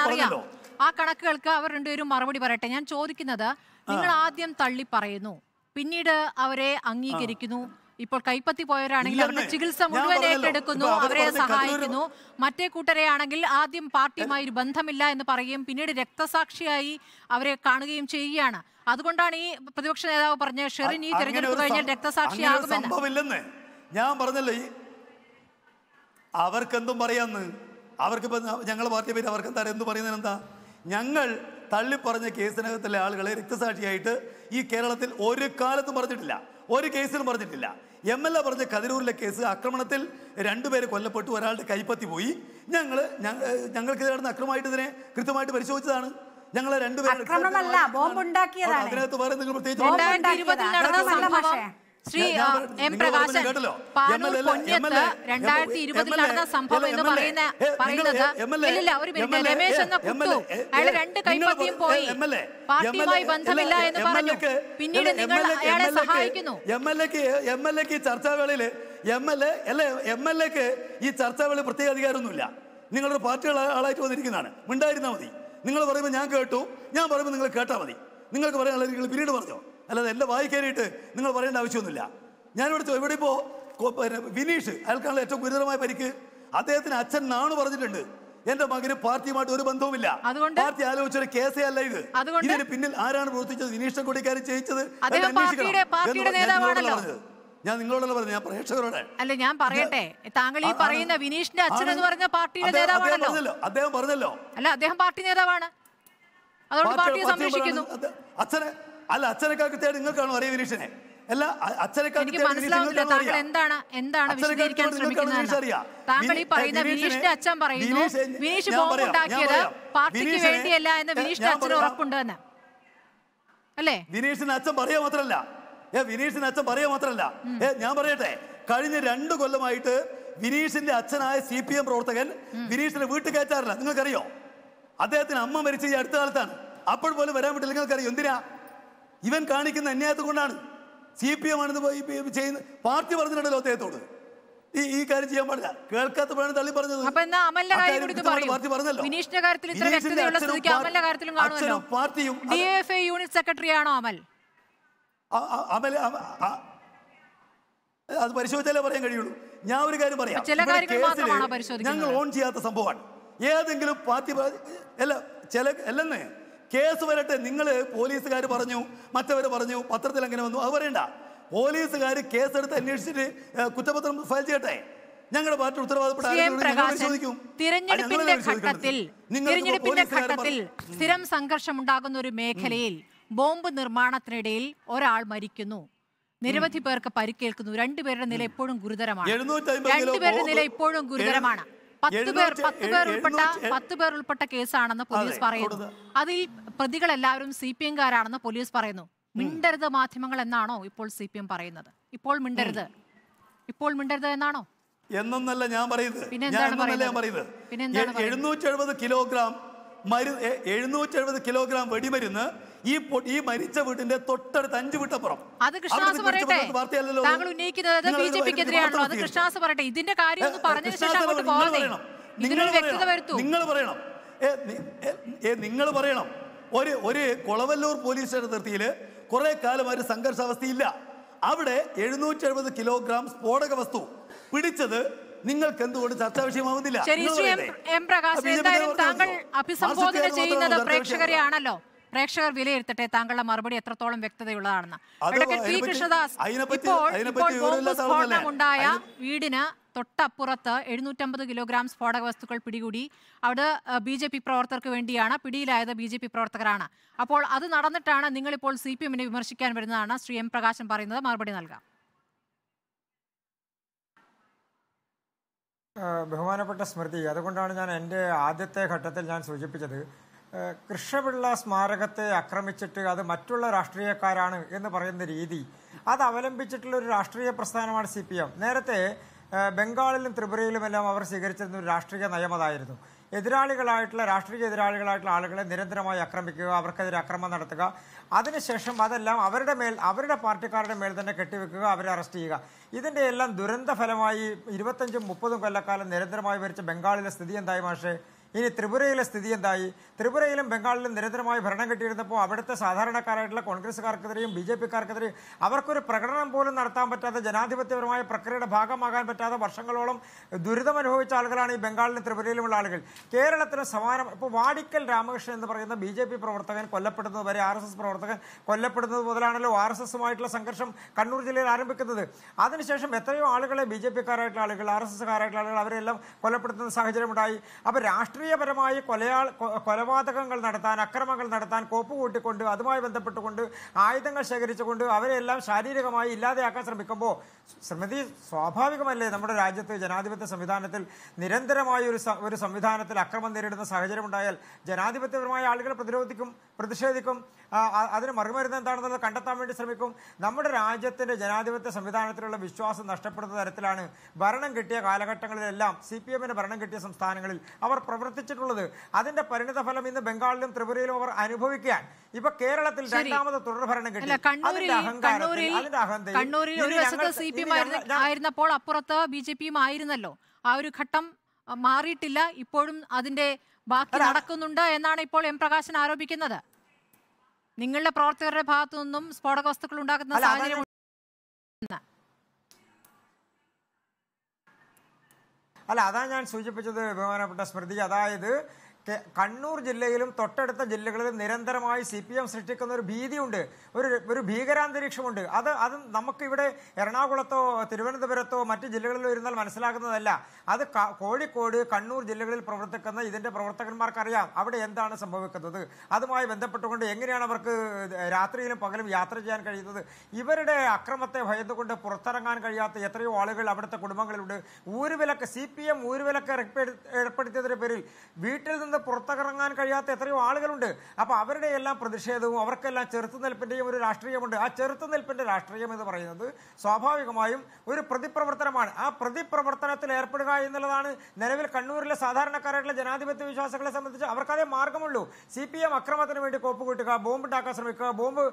പറഞ്ഞല്ലോ. ആ കണക്കുകൾക്ക് അവർ രണ്ടുപേരും മറുപടി പറയട്ടെ. ഞാൻ ചോദിക്കുന്നത് നിങ്ങൾ ആദ്യം തള്ളി പറയുന്നു. പിന്നീട് അവരെ അംഗീകരിക്കുന്നു. ഇപ്പോൾ കൈപ്പത്തി പോയവരാണെങ്കിൽ അവരുടെ ചികിത്സ മുഴുവൻ ഏറ്റെടുക്കുന്നു. അവരെ സഹായിക്കുന്നു. മറ്റേ കൂട്ടരെ ആണെങ്കിൽ ആദ്യം പാർട്ടിയുമായി ഒരു ബന്ധമില്ല എന്ന് പറയുകയും പിന്നീട് രക്തസാക്ഷിയായി അവരെ കാണുകയും ചെയ്യുകയാണ്. അതുകൊണ്ടാണ് ഈ പ്രതിപക്ഷ നേതാവ് പറഞ്ഞ ഷെറിൻ ഈ തെരഞ്ഞെടുപ്പ് കഴിഞ്ഞാൽ രക്തസാക്ഷിയാകുമെന്ന്. ഞാൻ പറഞ്ഞല്ലേ അവർക്കെന്തും പറയാന്ന്. അവർക്കിപ്പോ ഞങ്ങളെ പാർട്ടിയെ പേര് അവർക്ക് എന്താ എന്ത് പറയുന്നത് എന്താ ഞങ്ങൾ തള്ളിപ്പറഞ്ഞ കേസിനകത്തുള്ള ആളുകളെ രക്തസാക്ഷിയായിട്ട് ഈ കേരളത്തിൽ ഒരു കാലത്തും പറഞ്ഞിട്ടില്ല. ഒരു കേസിലും പറഞ്ഞിട്ടില്ല. എം എൽ എ പറഞ്ഞ കതിരൂരിലെ കേസ് ആക്രമണത്തിൽ രണ്ടുപേര് കൊല്ലപ്പെട്ടു. ഒരാളുടെ കൈപ്പത്തി പോയി. ഞങ്ങൾ ഞങ്ങൾക്ക് നടന്ന അക്രമമായിട്ട് ഇതിനെ കൃത്യമായിട്ട് പരിശോധിച്ചതാണ്. ഞങ്ങളെ രണ്ടുപേരും. അതിനകത്ത് വേറെ എന്തെങ്കിലും പ്രത്യേകിച്ച് ശ്രീ എം പ്രകാശൻ. പാനൂർ പൊന്നത്ത് രണ്ടായിരത്തി ഇരുപതിൽ നടന്ന സംഭവം എന്ന് പറയുന്ന പറയുന്നത് ഒരു മിനിറ്റ് രമേശ് എന്ന കുട്ടു അയാൾ രണ്ട് കൈപ്പത്തിയും പോയി പാർട്ടിയുമായി ബന്ധമില്ല എന്ന് പറഞ്ഞു പിന്നീട് നിങ്ങൾ അയാളെ സഹായിക്കുന്നു എം എൽ എക്ക് എം എൽ എക്ക് ചർച്ചാവേളയിൽ എം എൽ എ അല്ലെ എം എൽ എക്ക് ഈ ചർച്ചാവേളയിൽ പ്രത്യേക അധികാരമൊന്നുമില്ല നിങ്ങളൊരു പാർട്ടിയുള്ള ആളായിട്ട് വന്നിരിക്കുന്നതാണ് മിണ്ടായിരുന്നാൽ മതി നിങ്ങൾ പറയുമ്പോൾ ഞാൻ കേട്ടു ഞാൻ പറയുമ്പോൾ നിങ്ങൾ കേട്ടാൽ മതി നിങ്ങൾക്ക് പറയാനുള്ള നിങ്ങൾ പിന്നീട് പറഞ്ഞോ അല്ലാതെ എന്റെ വായി കയറിയിട്ട് നിങ്ങൾ പറയേണ്ട ആവശ്യമൊന്നുമില്ല. ഞാനിവിടെ ഇവിടെ ഇപ്പോൾ വിനീഷ് അയാൾക്കാണല്ലോ ഏറ്റവും ഗുരുതരമായ പരിക്ക്. അദ്ദേഹത്തിന് അച്ഛൻ നാണു പറഞ്ഞിട്ടുണ്ട്. എന്റെ മകന് പാർട്ടിയുമായിട്ട് ഒരു ബന്ധവുമില്ല? പാർട്ടി ആലോചിച്ചൊരു കേസേ അല്ല ഇത്? ഇതിന് പിന്നിൽ ആരാണ് പ്രവർത്തിച്ചത്? വിനീഷ് കൊടിക്കാരി ചെയ്യിച്ചത്? ഞാൻ നിങ്ങളോടല്ല പറഞ്ഞു ഞാൻ പ്രേക്ഷകരോട്. അല്ല ഞാൻ പറയട്ടെ. താങ്കൾ ഈ പറയുന്ന വിനീഷിന്റെ അച്ഛൻ എന്ന് പറഞ്ഞ പാർട്ടിയുടെ നേതാവാണല്ലോ. പറഞ്ഞല്ലോ. അദ്ദേഹം പറഞ്ഞല്ലോ. അല്ല അദ്ദേഹം പാർട്ടി നേതാവാണ്. അതുകൊണ്ട് പാർട്ടി- പാർട്ടിയെ സംരക്ഷിക്കുന്നു. അച്ഛനെ അല്ല അച്ഛനേക്കാൾ കൃത്യമായിട്ട് നിങ്ങൾക്കാണോ അറിയ വിനീഷിനെ? അല്ല അച്ഛനേക്കാൾ? എന്താണ് എന്താണ് വിശദീകരിക്കാൻ ശ്രമിക്കുന്നത് താങ്കൾ ഈ പറയുന്ന വിനീഷിന്റെ അച്ഛൻ പറയുന്നു വിനീഷ് വിനീഷ് ബോംബ് ഉണ്ടാക്കിയത് പാർട്ടിക്ക് വേണ്ടിയല്ല എന്ന് ഞാൻ വിനീഷിന്റെ അച്ഛന് ഉറപ്പുണ്ട് എന്ന് അല്ലേ? വിനീഷിന് അച്ഛൻ പറയാ മാത്രല്ല ഏ വിനീഷിന് അച്ഛൻ പറയാ മാത്രല്ല ഏ ഞാൻ പറയട്ടെ. കഴിഞ്ഞ രണ്ടു കൊല്ലമായിട്ട് വിനീഷിന്റെ അച്ഛനായ സി പി എം പ്രവർത്തകൻ വിനീഷിനെ വീട്ടിൽ കയറ്റാറില്ല. നിങ്ങൾക്കറിയോ? അദ്ദേഹത്തിന് അമ്മ മരിച്ച ഈ അടുത്ത കാലത്താണ്. അപ്പോൾ പോലും വരാൻ പറ്റില്ല. നിങ്ങൾക്കറിയോ? എന്തിനാ? ഇവൻ കാണിക്കുന്ന അന്യായത്തെ കൊണ്ടാണ് സി പി എം ആണെന്ന് ചെയ്യുന്ന പാർട്ടി പറഞ്ഞിട്ടുണ്ടല്ലോ അദ്ദേഹത്തോട്. ഈ ഈ കാര്യം ചെയ്യാൻ പാടില്ല. കേൾക്കാത്തപ്പോഴാണ് തള്ളി പറഞ്ഞത് പാർട്ടിയും യൂണിറ്റ് സെക്രട്ടറി ആണോ അമൽ? ആ- ആ- അമല അമ- ആ- അത് പരിശോധിച്ചാലേ പറയാൻ കഴിയുള്ളൂ. ഞാൻ ഒരു കാര്യം പറയാം? ഞങ്ങൾ ഓൺ ചെയ്യാത്ത സംഭവമാണ്. ഏതെങ്കിലും പാർട്ടി അല്ല ചില അല്ലെന്ന്? കേസ് വരട്ടെ നിങ്ങൾ പോലീസുകാർ പറഞ്ഞു മറ്റവർ പറഞ്ഞു പത്രത്തിൽ അങ്ങനെ വന്നു അത് പറയണ്ട. പോലീസുകാർ കേസെടുത്ത് അന്വേഷിച്ചിട്ട് കുറ്റപത്രം ഫയൽ ചെയ്യട്ടെ? ഞങ്ങളുടെ പാർട്ടി തിരഞ്ഞെടുപ്പിന്റെ ഘട്ടത്തിൽ തിരഞ്ഞെടുപ്പിന്റെ ഘട്ടത്തിൽ. സ്ഥിരം സംഘർഷമുണ്ടാകുന്ന ഒരു മേഖലയിൽ ബോംബ് നിർമ്മാണത്തിനിടയിൽ ഒരാൾ മരിക്കുന്നു. നിരവധി പേർക്ക് പരിക്കേൽക്കുന്നു. രണ്ടുപേരുടെ നില ഇപ്പോഴും ഗുരുതരമാണ്. 750 കിലോ രണ്ടുപേരുടെ നില ഇപ്പോഴും ഗുരുതരമാണ്. പത്ത് പേർ പത്ത് പേർ ഉൾപ്പെട്ട പത്ത് പേർ ഉൾപ്പെട്ട കേസാണെന്ന് പോലീസ് പറയുന്നു. അതിൽ പ്രതികൾ എല്ലാവരും സി പി എംകാരാണെന്ന് പോലീസ് പറയുന്നു. മിണ്ടരുത് മാധ്യമങ്ങൾ എന്നാണോ ഇപ്പോൾ സി പി എം പറയുന്നത്? ഇപ്പോൾ മിണ്ടരുത്. ഇപ്പോൾ മിണ്ടരുത് എന്നാണോ? എന്നൊന്നല്ല ഞാൻ പറയുന്നത്. പിന്നെ? പറയുന്നത്? എന്താണ് പറയുന്നത്? എഴുന്നൂറ്റി എഴുപത് കിലോഗ്രാം മരു എഴുന്നൂറ്റി എഴുപത് കിലോഗ്രാം വെടിമരുന്ന് ഈ ഈ മരിച്ച വീടിന്റെ തൊട്ടടുത്ത് അഞ്ചു വീട്ടപ്പുറം. അത് കൃഷ്ണദാസ് പറയട്ടെ. താങ്കൾ ഉന്നയിക്കുന്നത് ബി ജെ അത് കൃഷ്ണദാസ് പറയട്ടെ. ഇതിന്റെ കാര്യം ഒന്ന് ശേഷം അങ്ങോട്ട് നിങ്ങൾ പോകാതെ. പറയണം. നിങ്ങൾ ഇതിനൊരു വ്യക്തത പറയണം. വരുത്തൂ. നിങ്ങൾ പറയണം. ഏ, നി- ഏ, ഏ, നിങ്ങൾ പറയണം. ഒരു ഒരു കൊളവല്ലൂർ പോലീസ് സ്റ്റേഷൻ കുറെ കുറെ ഒരു സംഘർഷാവസ്ഥയില്ല. അവിടെ എഴുന്നൂറ്റി എഴുപത് കിലോഗ്രാം സ്ഫോടക വസ്തു പിടിച്ചത് നിങ്ങൾക്ക് എന്തുകൊണ്ട് ചർച്ചാ വിഷയമാവുന്നില്ല? താങ്കൾ അഭിസംബോധന ചെയ്യുന്നത് പ്രേക്ഷകരെയാണല്ലോ പ്രേക്ഷകർ വിലയിരുത്തട്ടെ താങ്കളുടെ മറുപടി എത്രത്തോളം വ്യക്തതയുള്ളതാണെന്ന്. പി കൃഷ്ണദാസ് ഇപ്പോൾ അതിന് വീടിന് തൊട്ടപ്പുറത്ത് എഴുന്നൂറ്റമ്പത് കിലോഗ്രാം സ്ഫോടക വസ്തുക്കൾ പിടികൂടി. അവിടെ ബി ജെ പി പ്രവർത്തകർക്ക് വേണ്ടിയാണ് പിടിയിലായത് ബി ജെ പി പ്രവർത്തകരാണ്. അപ്പോൾ അത് നടന്നിട്ടാണ് നിങ്ങളിപ്പോൾ സി പി എമ്മിനെ വിമർശിക്കാൻ വരുന്നതാണ് ശ്രീ എം പ്രകാശൻ പറയുന്നത്. മറുപടി നൽകാം. ബഹുമാനപ്പെട്ട സ്മൃതി അതുകൊണ്ടാണ് ഞാൻ എന്റെ ആദ്യത്തെ ഘട്ടത്തിൽ ഞാൻ സൂചിപ്പിച്ചത്. കൃഷ്ണപിള്ള സ്മാരകത്തെ ആക്രമിച്ചിട്ട് അത് മറ്റുള്ള രാഷ്ട്രീയക്കാരാണ് എന്ന് പറയുന്ന രീതി അത് അവലംബിച്ചിട്ടുള്ള ഒരു രാഷ്ട്രീയ പ്രസ്ഥാനമാണ് സി നേരത്തെ ബംഗാളിലും ത്രിപുരയിലുമെല്ലാം അവർ സ്വീകരിച്ചിരുന്ന ഒരു രാഷ്ട്രീയ നയം അതായിരുന്നു. എതിരാളികളായിട്ടുള്ള രാഷ്ട്രീയ എതിരാളികളായിട്ടുള്ള ആളുകളെ നിരന്തരമായി ആക്രമിക്കുക അവർക്കെതിരെ അക്രമം നടത്തുക. അതിനുശേഷം അതെല്ലാം അവരുടെ മേൽ അവരുടെ പാർട്ടിക്കാരുടെ മേൽ തന്നെ കെട്ടിവെക്കുക അവരെ അറസ്റ്റ് ചെയ്യുക. ഇതിന്റെ എല്ലാം ദുരന്ത ഫലമായി ഇരുപത്തഞ്ചും മുപ്പതും കൊല്ലക്കാലം നിരന്തരമായി ഭരിച്ച ബംഗാളിലെ സ്ഥിതി എന്തായി മാഷേ? ഇനി ത്രിപുരയിലെ സ്ഥിതി എന്തായി? ത്രിപുരയിലും ബംഗാളിലും നിരന്തരമായി ഭരണം കിട്ടിയിരുന്നപ്പോൾ അവിടുത്തെ സാധാരണക്കാരായിട്ടുള്ള കോൺഗ്രസ്സുകാർക്കെതിരെയും ബി ജെ പിക്കാർക്കെതിരെയും അവർക്കൊരു പ്രകടനം പോലും നടത്താൻ പറ്റാത്ത ജനാധിപത്യപരമായ പ്രക്രിയയുടെ ഭാഗമാകാൻ പറ്റാത്ത വർഷങ്ങളോളം ദുരിതം അനുഭവിച്ച ആളുകളാണ് ഈ ബംഗാളിലും ത്രിപുരയിലുമുള്ള ആളുകൾ. കേരളത്തിന് സമാനം. ഇപ്പോൾ വാടിക്കൽ രാമകൃഷ്ണൻ എന്ന് പറയുന്ന ബി ജെ പി പ്രവർത്തകൻ കൊല്ലപ്പെടുന്നത് വരെ ആർ എസ് എസ് പ്രവർത്തകൻ കൊല്ലപ്പെടുന്നത് മുതലാണല്ലോ ആർ എസ് എസുമായിട്ടുള്ള സംഘർഷം കണ്ണൂർ ജില്ലയിൽ ആരംഭിക്കുന്നത്. അതിനുശേഷം എത്രയോ ആളുകളെ ബി ജെ പിക്കാരായിട്ടുള്ള ആളുകൾ ആർ എസ് എസ്സുകാരായിട്ടുള്ള ആളുകൾ അവരെല്ലാം കൊല്ലപ്പെടുത്തുന്ന സാഹചര്യമുണ്ടായി. അപ്പോൾ രാഷ്ട്രീയപരമായി കൊലയാൾ കൊലപാതകങ്ങൾ നടത്താൻ അക്രമങ്ങൾ നടത്താൻ കോപ്പ് കൂട്ടിക്കൊണ്ട് അതുമായി ബന്ധപ്പെട്ടുകൊണ്ട് ആയുധങ്ങൾ ശേഖരിച്ചുകൊണ്ട് അവരെല്ലാം ശാരീരികമായി ഇല്ലാതെയാക്കാൻ ശ്രമിക്കുമ്പോൾ ശ്രമിതി സ്വാഭാവികമല്ലേ നമ്മുടെ രാജ്യത്ത് ജനാധിപത്യ സംവിധാനത്തിൽ നിരന്തരമായ ഒരു ഒരു സംവിധാനത്തിൽ അക്രമം നേരിടുന്ന സാഹചര്യം ഉണ്ടായാൽ ജനാധിപത്യപരമായ ആളുകൾ പ്രതിരോധിക്കും പ്രതിഷേധിക്കും അതിന് മറുമരുന്ന് എന്താണെന്നുള്ളത് കണ്ടെത്താൻ വേണ്ടി ശ്രമിക്കും. നമ്മുടെ രാജ്യത്തിന്റെ ജനാധിപത്യ സംവിധാനത്തിലുള്ള വിശ്വാസം നഷ്ടപ്പെടുന്ന തരത്തിലാണ് ഭരണം കിട്ടിയ കാലഘട്ടങ്ങളിലെല്ലാം സി പി എമ്മിന് ഭരണം കിട്ടിയ സംസ്ഥാനങ്ങളിൽ അവർ പ്രവർത്തിച്ചിട്ടുള്ളത്. അതിന്റെ പരിണിത ഫലം ഇന്ന് ബംഗാളിലും ത്രിപുരയിലും അവർ അനുഭവിക്കാൻ. ഇപ്പൊ കേരളത്തിൽ രണ്ടാമത്തെ രണ്ടാമത് തുടർ ഭരണം കിട്ടി. അതിന്റെ അഹങ്കാരത്തിൽ അഹന്തയിൽ. ആയിരുന്നപ്പോൾ അപ്പുറത്ത് ബി ജെ പിയും ആയിരുന്നല്ലോ. ആ ഒരു ഘട്ടം മാറിയിട്ടില്ല. ഇപ്പോഴും അതിന്റെ ബാക്കി നടക്കുന്നുണ്ട് എന്നാണ് ഇപ്പോൾ എം പ്രകാശൻ ആരോപിക്കുന്നത്. നിങ്ങളുടെ പ്രവർത്തകരുടെ ഭാഗത്തു നിന്നും സ്ഫോടക വസ്തുക്കൾ ഉണ്ടാക്കുന്ന സാഹചര്യം അല്ല അതാ ഞാൻ സൂചിപ്പിച്ചത് ബഹുമാനപ്പെട്ട സ്മൃതി അതായത് കണ്ണൂർ ജില്ലയിലും തൊട്ടടുത്ത ജില്ലകളിലും നിരന്തരമായി സി പി എം സൃഷ്ടിക്കുന്ന ഒരു ഭീതിയുണ്ട്. ഒരു ഒരു ഭീകരാന്തരീക്ഷമുണ്ട്. അത് അത് നമുക്കിവിടെ എറണാകുളത്തോ തിരുവനന്തപുരത്തോ മറ്റ് ജില്ലകളിലോ ഇരുന്നാൽ മനസ്സിലാകുന്നതല്ല. അത് കോഴിക്കോട് കണ്ണൂർ ജില്ലകളിൽ പ്രവർത്തിക്കുന്ന ഇതിന്റെ പ്രവർത്തകന്മാർക്കറിയാം അവിടെ എന്താണ് സംഭവിക്കുന്നത്. അതുമായി ബന്ധപ്പെട്ടുകൊണ്ട് എങ്ങനെയാണ് അവർക്ക് രാത്രിയിലും പകലും യാത്ര ചെയ്യാൻ കഴിയുന്നത്? ഇവരുടെ അക്രമത്തെ ഭയന്നുകൊണ്ട് പുറത്തിറങ്ങാൻ കഴിയാത്ത എത്രയോ ആളുകൾ അവിടുത്തെ കുടുംബങ്ങളിലുണ്ട് ഊരുവിലക്ക് സി പി എം ഊരുവിലക്ക് ഏർപ്പെടു- ഏർപ്പെടുത്തിയതിന്റെ പേരിൽ വീട്ടിൽ പുറത്തിറങ്ങാൻ കഴിയാത്ത എത്രയോ ആളുകളുണ്ട്. അപ്പോൾ അവരുടെ എല്ലാം പ്രതിഷേധവും അവർക്കെല്ലാം ചെറുത്തുനിൽപ്പിന്റെയും ഒരു രാഷ്ട്രീയമുണ്ട്. ആ ചെറുത്തുനിൽപ്പിന്റെ രാഷ്ട്രീയം എന്ന് പറയുന്നത് സ്വാഭാവികമായും ഒരു പ്രതിപ്രവർത്തനമാണ്. ആ പ്രതിപ്രവർത്തനത്തിൽ ഏർപ്പെടുക എന്നുള്ളതാണ് നിലവിൽ കണ്ണൂരിലെ സാധാരണക്കാരായിട്ടുള്ള ജനാധിപത്യ വിശ്വാസികളെ സംബന്ധിച്ച് അവർക്കതേ മാർഗമുള്ളൂ. സി പി എം അക്രമത്തിന് വേണ്ടി കോപ്പ് കൂട്ടുക ബോംബ് ഉണ്ടാക്കാൻ ശ്രമിക്കുക ബോംബ്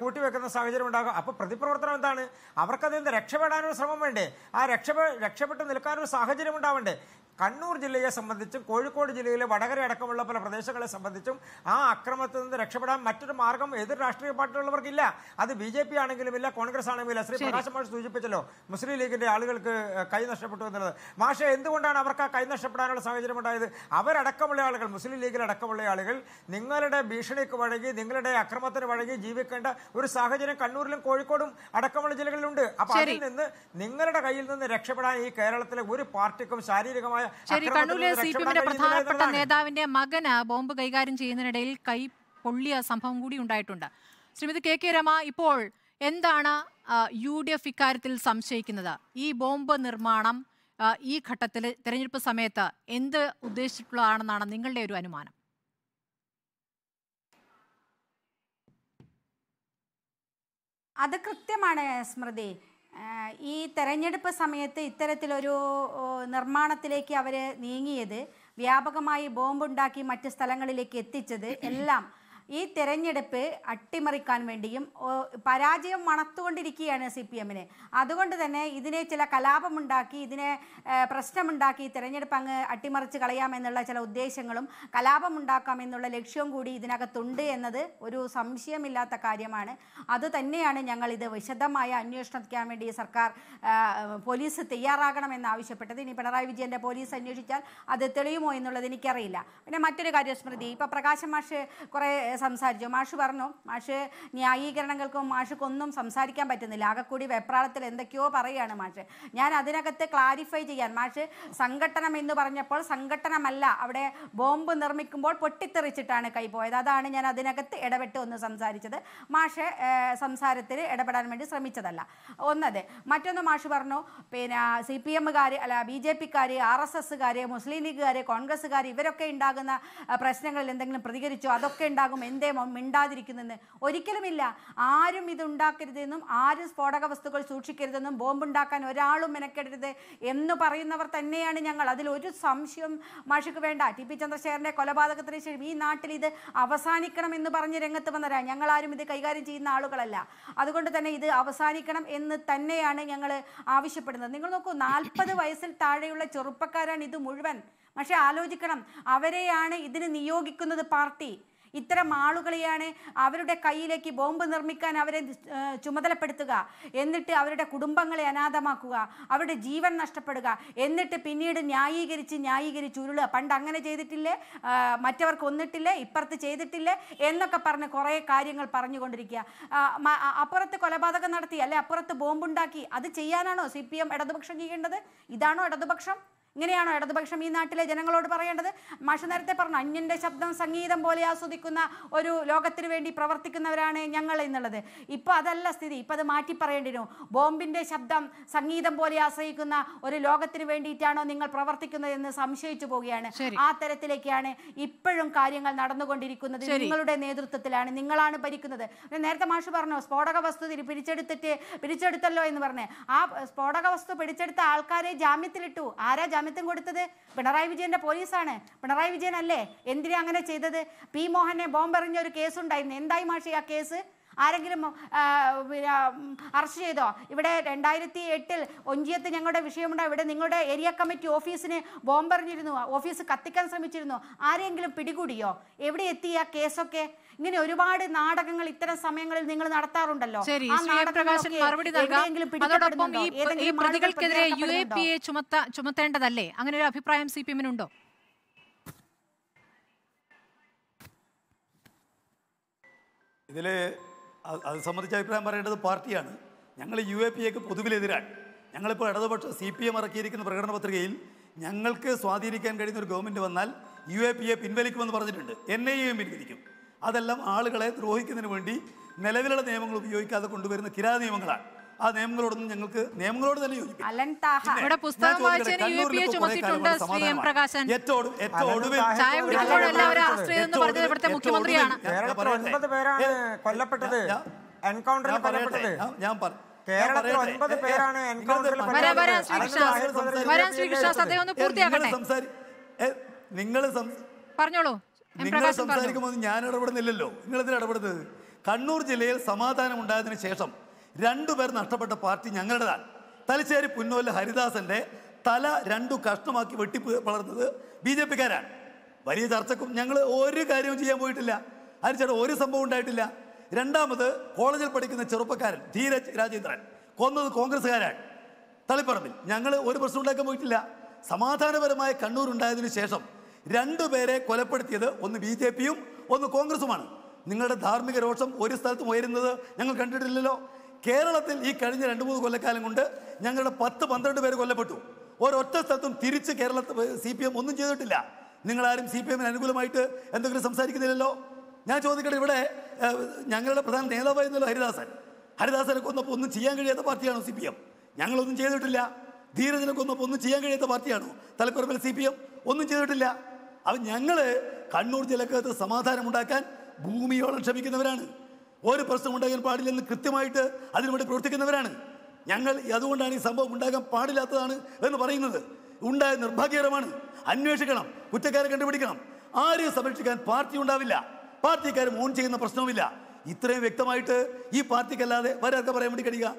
കൂട്ടിവെക്കുന്ന സാഹചര്യം ഉണ്ടാകുക അപ്പോൾ പ്രതിപ്രവർത്തനം എന്താണ്? അവർക്കതിൽ നിന്ന് രക്ഷപ്പെടാനൊരു ശ്രമം വേണ്ടേ? ആ രക്ഷപ്പെ രക്ഷപ്പെട്ട് നിൽക്കാനൊരു സാഹചര്യം ഉണ്ടാവണ്ടേ? കണ്ണൂർ ജില്ലയെ സംബന്ധിച്ചും കോഴിക്കോട് ജില്ലയിലെ വടകര അടക്കമുള്ള പല പ്രദേശങ്ങളെ സംബന്ധിച്ചും ആ അക്രമത്തിൽ നിന്ന് രക്ഷപ്പെടാൻ മറ്റൊരു മാർഗം എതിർ രാഷ്ട്രീയ പാർട്ടിയുള്ളവർക്കില്ല. അത് ബി ജെ പി ആണെങ്കിലും ഇല്ല കോൺഗ്രസ് ആണെങ്കിലും ശ്രീ പ്രകാശ് മാഷ് സൂചിപ്പിച്ചല്ലോ മുസ്ലിം ലീഗിന്റെ ആളുകൾക്ക് കൈ നഷ്ടപ്പെട്ടു എന്നുള്ളത്. മാഷെ എന്തുകൊണ്ടാണ് അവർക്ക് ആ കൈ നഷ്ടപ്പെടാനുള്ള സാഹചര്യം ഉണ്ടായത്? അവരടക്കമുള്ള ആളുകൾ മുസ്ലിം ലീഗിൽ അടക്കമുള്ള ആളുകൾ നിങ്ങളുടെ ഭീഷണിക്ക് വഴങ്ങി നിങ്ങളുടെ അക്രമത്തിന് വഴങ്ങി ജീവിക്കേണ്ട ഒരു സാഹചര്യം കണ്ണൂരിലും കോഴിക്കോടും അടക്കമുള്ള ജില്ലകളിലുണ്ട്. അപ്പൊ. അതിൽ നിന്ന് നിങ്ങളുടെ കയ്യിൽ നിന്ന് രക്ഷപ്പെടാൻ ഈ കേരളത്തിലെ ഒരു പാർട്ടിക്കും ശാരീരികമായ ശരി കണ്ണൂരിലെ സി പി എമ്മിന്റെ പ്രധാനപ്പെട്ട നേതാവിന്റെ മകന് ബോംബ് കൈകാര്യം ചെയ്യുന്നതിനിടയിൽ കൈ പൊള്ളിയ സംഭവം കൂടി ഉണ്ടായിട്ടുണ്ട്. ശ്രീമതി കെ കെ രമ ഇപ്പോൾ എന്താണ് യു ഡി എഫ് ഇക്കാര്യത്തിൽ സംശയിക്കുന്നത്? ഈ ബോംബ് നിർമ്മാണം ഈ ഘട്ടത്തിൽ തെരഞ്ഞെടുപ്പ് സമയത്ത് എന്ത് ഉദ്ദേശിച്ചിട്ടുള്ളതാണെന്നാണ് നിങ്ങളുടെ ഒരു അനുമാനം? അത് കൃത്യമാണ് സ്മൃതി. ഈ തെരഞ്ഞെടുപ്പ് സമയത്ത് ഇത്തരത്തിലൊരു നിർമ്മാണത്തിലേക്ക് അവർ നീങ്ങിയത് വ്യാപകമായി ബോംബുണ്ടാക്കി മറ്റ് സ്ഥലങ്ങളിലേക്ക് എത്തിച്ചത് എല്ലാം ഈ തെരഞ്ഞെടുപ്പ് അട്ടിമറിക്കാൻ വേണ്ടിയും പരാജയം മണത്തുകൊണ്ടിരിക്കുകയാണ് സി പി എമ്മിന്. അതുകൊണ്ട് തന്നെ ഇതിനെ ചില കലാപമുണ്ടാക്കി ഇതിനെ പ്രശ്നമുണ്ടാക്കി തെരഞ്ഞെടുപ്പ് അങ്ങ് അട്ടിമറിച്ച് കളയാമെന്നുള്ള ചില ഉദ്ദേശങ്ങളും കലാപമുണ്ടാക്കാമെന്നുള്ള ലക്ഷ്യവും കൂടി ഇതിനകത്തുണ്ട് എന്നത് ഒരു സംശയമില്ലാത്ത കാര്യമാണ്. അത് തന്നെയാണ് ഞങ്ങൾ ഇത് വിശദമായ അന്വേഷണിക്കാൻ വേണ്ടി സർക്കാർ പോലീസ് തയ്യാറാകണമെന്ന് ആവശ്യപ്പെട്ടത്. ഇനി പിണറായി വിജയന്റെ പോലീസ് അന്വേഷിച്ചാൽ അത് തെളിയുമോ എന്നുള്ളത് എനിക്കറിയില്ല. പിന്നെ മറ്റൊരു കാര്യം സ്മൃതി. ഇപ്പോൾ പ്രകാശ് മാഷ് കുറെ സംസാരിച്ചു. മാഷ് പറഞ്ഞു മാഷ് ന്യായീകരണങ്ങൾക്കും മാഷക്കൊന്നും സംസാരിക്കാൻ പറ്റുന്നില്ല. ആകെക്കൂടി വെപ്രാളത്തിൽ എന്തൊക്കെയോ പറയുകയാണ് മാഷ്. ഞാൻ അതിനകത്ത് ക്ലാരിഫൈ ചെയ്യാൻ മാഷ് സംഘട്ടനം എന്ന് പറഞ്ഞപ്പോൾ സംഘടനമല്ല അവിടെ ബോംബ് നിർമ്മിക്കുമ്പോൾ പൊട്ടിത്തെറിച്ചിട്ടാണ് കൈപോയത് അതാണ് ഞാൻ അതിനകത്ത് ഇടപെട്ട് ഒന്ന് സംസാരിച്ചത്. മാഷ് സംസാരത്തിൽ ഇടപെടാൻ വേണ്ടി ശ്രമിച്ചതല്ല. ഒന്നത് മറ്റൊന്ന് മാഷ് പറഞ്ഞു പിന്നെ സി പി എമ്മുകാർ അല്ല ബി ജെ പിക്കാർ ആർ എസ് എസ്സുകാർ മുസ്ലിം ലീഗുകാർ കോൺഗ്രസ്സുകാർ ഇവരൊക്കെ ഉണ്ടാകുന്ന പ്രശ്നങ്ങളിൽ എന്തെങ്കിലും പ്രതികരിച്ചോ? അതൊക്കെ ഉണ്ടാകും എന്തേ മിണ്ടാതിരിക്കുന്നെന്ന്? ഒരിക്കലുമില്ല. ആരും ഇത് ഉണ്ടാക്കരുതെന്നും ആരും സ്ഫോടക വസ്തുക്കൾ സൂക്ഷിക്കരുതെന്നും ബോംബുണ്ടാക്കാൻ ഒരാളും മെനക്കെടരുത് എന്ന് പറയുന്നവർ തന്നെയാണ് ഞങ്ങൾ. അതിൽ ഒരു സംശയം മാഷിക്ക് വേണ്ട. ടി പി ചന്ദ്രശേഖരന്റെ കൊലപാതകത്തിന് ശേഷം ഈ നാട്ടിൽ ഇത് അവസാനിക്കണം എന്ന് പറഞ്ഞ് രംഗത്ത് ഞങ്ങൾ ആരും ഇത് കൈകാര്യം ചെയ്യുന്ന ആളുകളല്ല. അതുകൊണ്ട് തന്നെ ഇത് അവസാനിക്കണം എന്ന് തന്നെയാണ് ഞങ്ങൾ ആവശ്യപ്പെടുന്നത്. നിങ്ങൾ നോക്കൂ നാൽപ്പത് വയസ്സിൽ താഴെയുള്ള ചെറുപ്പക്കാരാണ് ഇത് മുഴുവൻ. പക്ഷെ ആലോചിക്കണം. അവരെയാണ് ഇതിന് നിയോഗിക്കുന്നത് പാർട്ടി. ഇത്തരം ആളുകളെയാണ് അവരുടെ കയ്യിലേക്ക് ബോംബ് നിർമ്മിക്കാൻ അവരെ ചുമതലപ്പെടുത്തുക. എന്നിട്ട് അവരുടെ കുടുംബങ്ങളെ അനാഥമാക്കുക. അവരുടെ ജീവൻ നഷ്ടപ്പെടുക. എന്നിട്ട് പിന്നീട് ന്യായീകരിച്ച് ന്യായീകരിച്ച് ഉരുളുക. പണ്ട് അങ്ങനെ ചെയ്തിട്ടില്ലേ? മറ്റവർക്ക് ഒന്നിട്ടില്ലേ? ഇപ്പുറത്ത് ചെയ്തിട്ടില്ലേ? എന്നൊക്കെ പറഞ്ഞ് കുറേ കാര്യങ്ങൾ പറഞ്ഞുകൊണ്ടിരിക്കുക. അപ്പുറത്ത് കൊലപാതകം നടത്തി അല്ലെ അപ്പുറത്ത് ബോംബുണ്ടാക്കി അത് ചെയ്യാനാണോ സി പി എം ഇടതുപക്ഷം ചെയ്യേണ്ടത്? ഇതാണോ ഇടതുപക്ഷം? ഇങ്ങനെയാണോ ഇടതുപക്ഷം ഈ നാട്ടിലെ ജനങ്ങളോട് പറയേണ്ടത്? മാഷ നേരത്തെ പറഞ്ഞു അന്യന്റെ ശബ്ദം സംഗീതം പോലെ ആസ്വദിക്കുന്ന ഒരു ലോകത്തിന് വേണ്ടി പ്രവർത്തിക്കുന്നവരാണ് ഞങ്ങൾ എന്നുള്ളത്. ഇപ്പൊ അതല്ല സ്ഥിതി. ഇപ്പൊ അത് മാറ്റി പറയേണ്ടിരുന്നു ബോംബിന്റെ ശബ്ദം സംഗീതം പോലെ ആശ്രയിക്കുന്ന ഒരു ലോകത്തിന് വേണ്ടിയിട്ടാണോ നിങ്ങൾ പ്രവർത്തിക്കുന്നത് എന്ന് സംശയിച്ചു പോവുകയാണ്. ആ തരത്തിലേക്കാണ് ഇപ്പോഴും കാര്യങ്ങൾ നടന്നുകൊണ്ടിരിക്കുന്നത്. നിങ്ങളുടെ നേതൃത്വത്തിലാണ് നിങ്ങളാണ് ഭരിക്കുന്നത്. നേരത്തെ മാഷ് പറഞ്ഞു സ്ഫോടക വസ്തു പിടിച്ചെടുത്തിട്ട് പിടിച്ചെടുത്തല്ലോ എന്ന് പറഞ്ഞ്. ആ സ്ഫോടക വസ്തു പിടിച്ചെടുത്ത ആൾക്കാരെ ജാമ്യത്തിലിട്ടു. ആരാ ജാമ്യത്തിന് കൊടുത്തത്? പിണറായി വിജയന്റെ പോലീസാണ്. പിണറായി വിജയൻ അല്ലേ എന്തിനാ അങ്ങനെ ചെയ്തത്? പി മോഹനെ ബോംബെറിഞ്ഞ ഒരു കേസ് ഉണ്ടായിരുന്നു എന്തായി മാഷി ആ കേസ്? ആരെങ്കിലും പിന്നെ അറസ്റ്റ് ചെയ്തോ? ഇവിടെ രണ്ടായിരത്തി എട്ടിൽ ഒഞ്ചിയത്ത് ഞങ്ങളുടെ വിഷയമുണ്ടോ. ഇവിടെ നിങ്ങളുടെ ഏരിയ കമ്മിറ്റി ഓഫീസിന് ബോംബെറിഞ്ഞിരുന്നു. ഓഫീസ് കത്തിക്കാൻ ശ്രമിച്ചിരുന്നു. ആരെങ്കിലും പിടികൂടിയോ? എവിടെ എത്തി ആ കേസൊക്കെ? ഇങ്ങനെ ഒരുപാട് നാടകങ്ങൾ ഇത്തരം സമയങ്ങളിൽ നിങ്ങൾ നടത്താറുണ്ടല്ലോ. അതോടൊപ്പം ഈ പ്രതികൾക്കെതിരെ യു എ പി എ ചുമത്ത ചുമത്തേണ്ടതല്ലേ? അങ്ങനെ ഒരു അഭിപ്രായം സി പി എമ്മിനുണ്ടോ? ഇതിൽ അത് സംബന്ധിച്ച് അഭിപ്രായം പറയേണ്ടത് പാർട്ടിയാണ്. ഞങ്ങൾ യു എ പി എക്ക് പൊതുവിലെതിരാണ്. ഞങ്ങളിപ്പോൾ ഇടതുപക്ഷം സി പി എം ഇറക്കിയിരിക്കുന്ന പ്രകടന പത്രികയിൽ ഞങ്ങൾക്ക് സ്വാധീനിക്കാൻ കഴിയുന്ന ഒരു ഗവൺമെന്റ് വന്നാൽ യു എ പി എ പിൻവലിക്കുമെന്ന് പറഞ്ഞിട്ടുണ്ട്. എൻ ഐ എയും പിൻവലിക്കും. അതെല്ലാം ആളുകളെ ദ്രോഹിക്കുന്നതിന് വേണ്ടി നിലവിലുള്ള നിയമങ്ങൾ ഉപയോഗിക്കാതെ കൊണ്ടുവരുന്ന കിരാ നിയമങ്ങളാണ്. ആ നിയമങ്ങളോടൊന്നും ഞങ്ങൾക്ക് നിയമങ്ങളോട് തന്നെ കൊല്ലപ്പെട്ടത്. എൻകൗണ്ടറിൽ ഞാൻ കൊല്ലപ്പെട്ടത്. കേരളത്തിൽ. ഒൻപത് പേരാണ് നിങ്ങൾ എൻകൗണ്ടറിൽ നിങ്ങൾ പറഞ്ഞോളൂ. നിങ്ങൾ സംസാരിക്കുമ്പോൾ ഞാൻ ഇടപെടുന്നില്ലല്ലോ. നിങ്ങൾ ഇതിൽ ഇടപെടുന്നത്? കണ്ണൂർ ജില്ലയിൽ സമാധാനം ഉണ്ടായതിനു ശേഷം രണ്ടുപേർ നഷ്ടപ്പെട്ട പാർട്ടി ഞങ്ങളുടേതാണ്. തലശ്ശേരി പുന്നോൽ ഹരിദാസന്റെ തല രണ്ടു കഷ്ണമാക്കി വെട്ടി വളർന്നത് ബി ജെ പിക്കാരാണ്. വലിയ ചർച്ചക്കും ഞങ്ങൾ ഒരു കാര്യവും ചെയ്യാൻ പോയിട്ടില്ല. ഹരിച്ചേട്ടൻ ഒരു സംഭവം ഉണ്ടായിട്ടില്ല. രണ്ടാമത് കോളേജിൽ പഠിക്കുന്ന ചെറുപ്പക്കാരൻ ധീരജ് രാജേന്ദ്രൻ കൊന്നത് കോൺഗ്രസ്സുകാരാണ്. തളിപ്പറമ്പിൽ ഞങ്ങൾ ഒരു പ്രശ്നം ഉണ്ടാക്കാൻ പോയിട്ടില്ല. സമാധാനപരമായ കണ്ണൂർ ഉണ്ടായതിനു ശേഷം രണ്ടുപേരെ കൊലപ്പെടുത്തിയത് ഒന്ന് ബി ജെ പിയും ഒന്ന് കോൺഗ്രസുമാണ്. നിങ്ങളുടെ ധാർമ്മിക രോഷം ഒരു സ്ഥലത്തും ഉയരുന്നത് ഞങ്ങൾ കണ്ടിട്ടില്ലല്ലോ. കേരളത്തിൽ ഈ കഴിഞ്ഞ രണ്ട് മൂന്ന് കൊല്ലക്കാലം കൊണ്ട് ഞങ്ങളുടെ പത്ത് പന്ത്രണ്ട് പേര് കൊല്ലപ്പെട്ടു. ഒരൊറ്റ സ്ഥലത്തും തിരിച്ച് കേരളത്തിൽ സി പി എം ഒന്നും ചെയ്തിട്ടില്ല. നിങ്ങളാരും സി പി എമ്മിന് അനുകൂലമായിട്ട് എന്തെങ്കിലും സംസാരിക്കുന്നില്ലല്ലോ? ഞാൻ ചോദിക്കട്ടെ ഇവിടെ ഞങ്ങളുടെ പ്രധാന നേതാവായിരുന്നല്ലോ ഹരിദാസൻ. ഹരിദാസനെ കൊന്നപ്പോൾ ഒന്നും ചെയ്യാൻ കഴിയാത്ത പാർട്ടിയാണോ സി പി എം ഞങ്ങളൊന്നും ചെയ്തിട്ടില്ല. ധീരജനെ കൊന്നപ്പോൾ ഒന്നും ചെയ്യാൻ കഴിയാത്ത പാർട്ടിയാണോ? തലപ്പറമ്പിൽ സി പി എം ഒന്നും ചെയ്തിട്ടില്ല. അപ്പം ഞങ്ങൾ കണ്ണൂർ ജില്ലക്കകത്ത് സമാധാനമുണ്ടാക്കാൻ ഭൂമിയോളം ക്ഷമിക്കുന്നവരാണ്. ഒരു പ്രശ്നം ഉണ്ടാകാൻ പാടില്ലെന്ന് കൃത്യമായിട്ട് അതിനുവേണ്ടി പ്രവർത്തിക്കുന്നവരാണ്. ഞങ്ങൾ അതുകൊണ്ടാണ് ഈ സംഭവം ഉണ്ടാകാൻ പാടില്ലാത്തതാണ് എന്ന് പറയുന്നത്. ഉണ്ടായ നിർഭാഗ്യകരമാണ്. അന്വേഷിക്കണം. കുറ്റക്കാരെ കണ്ടുപിടിക്കണം. ആരെയും സംരക്ഷിക്കാൻ പാർട്ടി ഉണ്ടാവില്ല. പാർട്ടിക്കാരും ഓൺ ചെയ്യുന്ന പ്രശ്നവുമില്ല. ഇത്രയും വ്യക്തമായിട്ട് ഈ പാർട്ടിക്കല്ലാതെ വരാർക്ക് പറയാൻ വേണ്ടി കഴിയുക?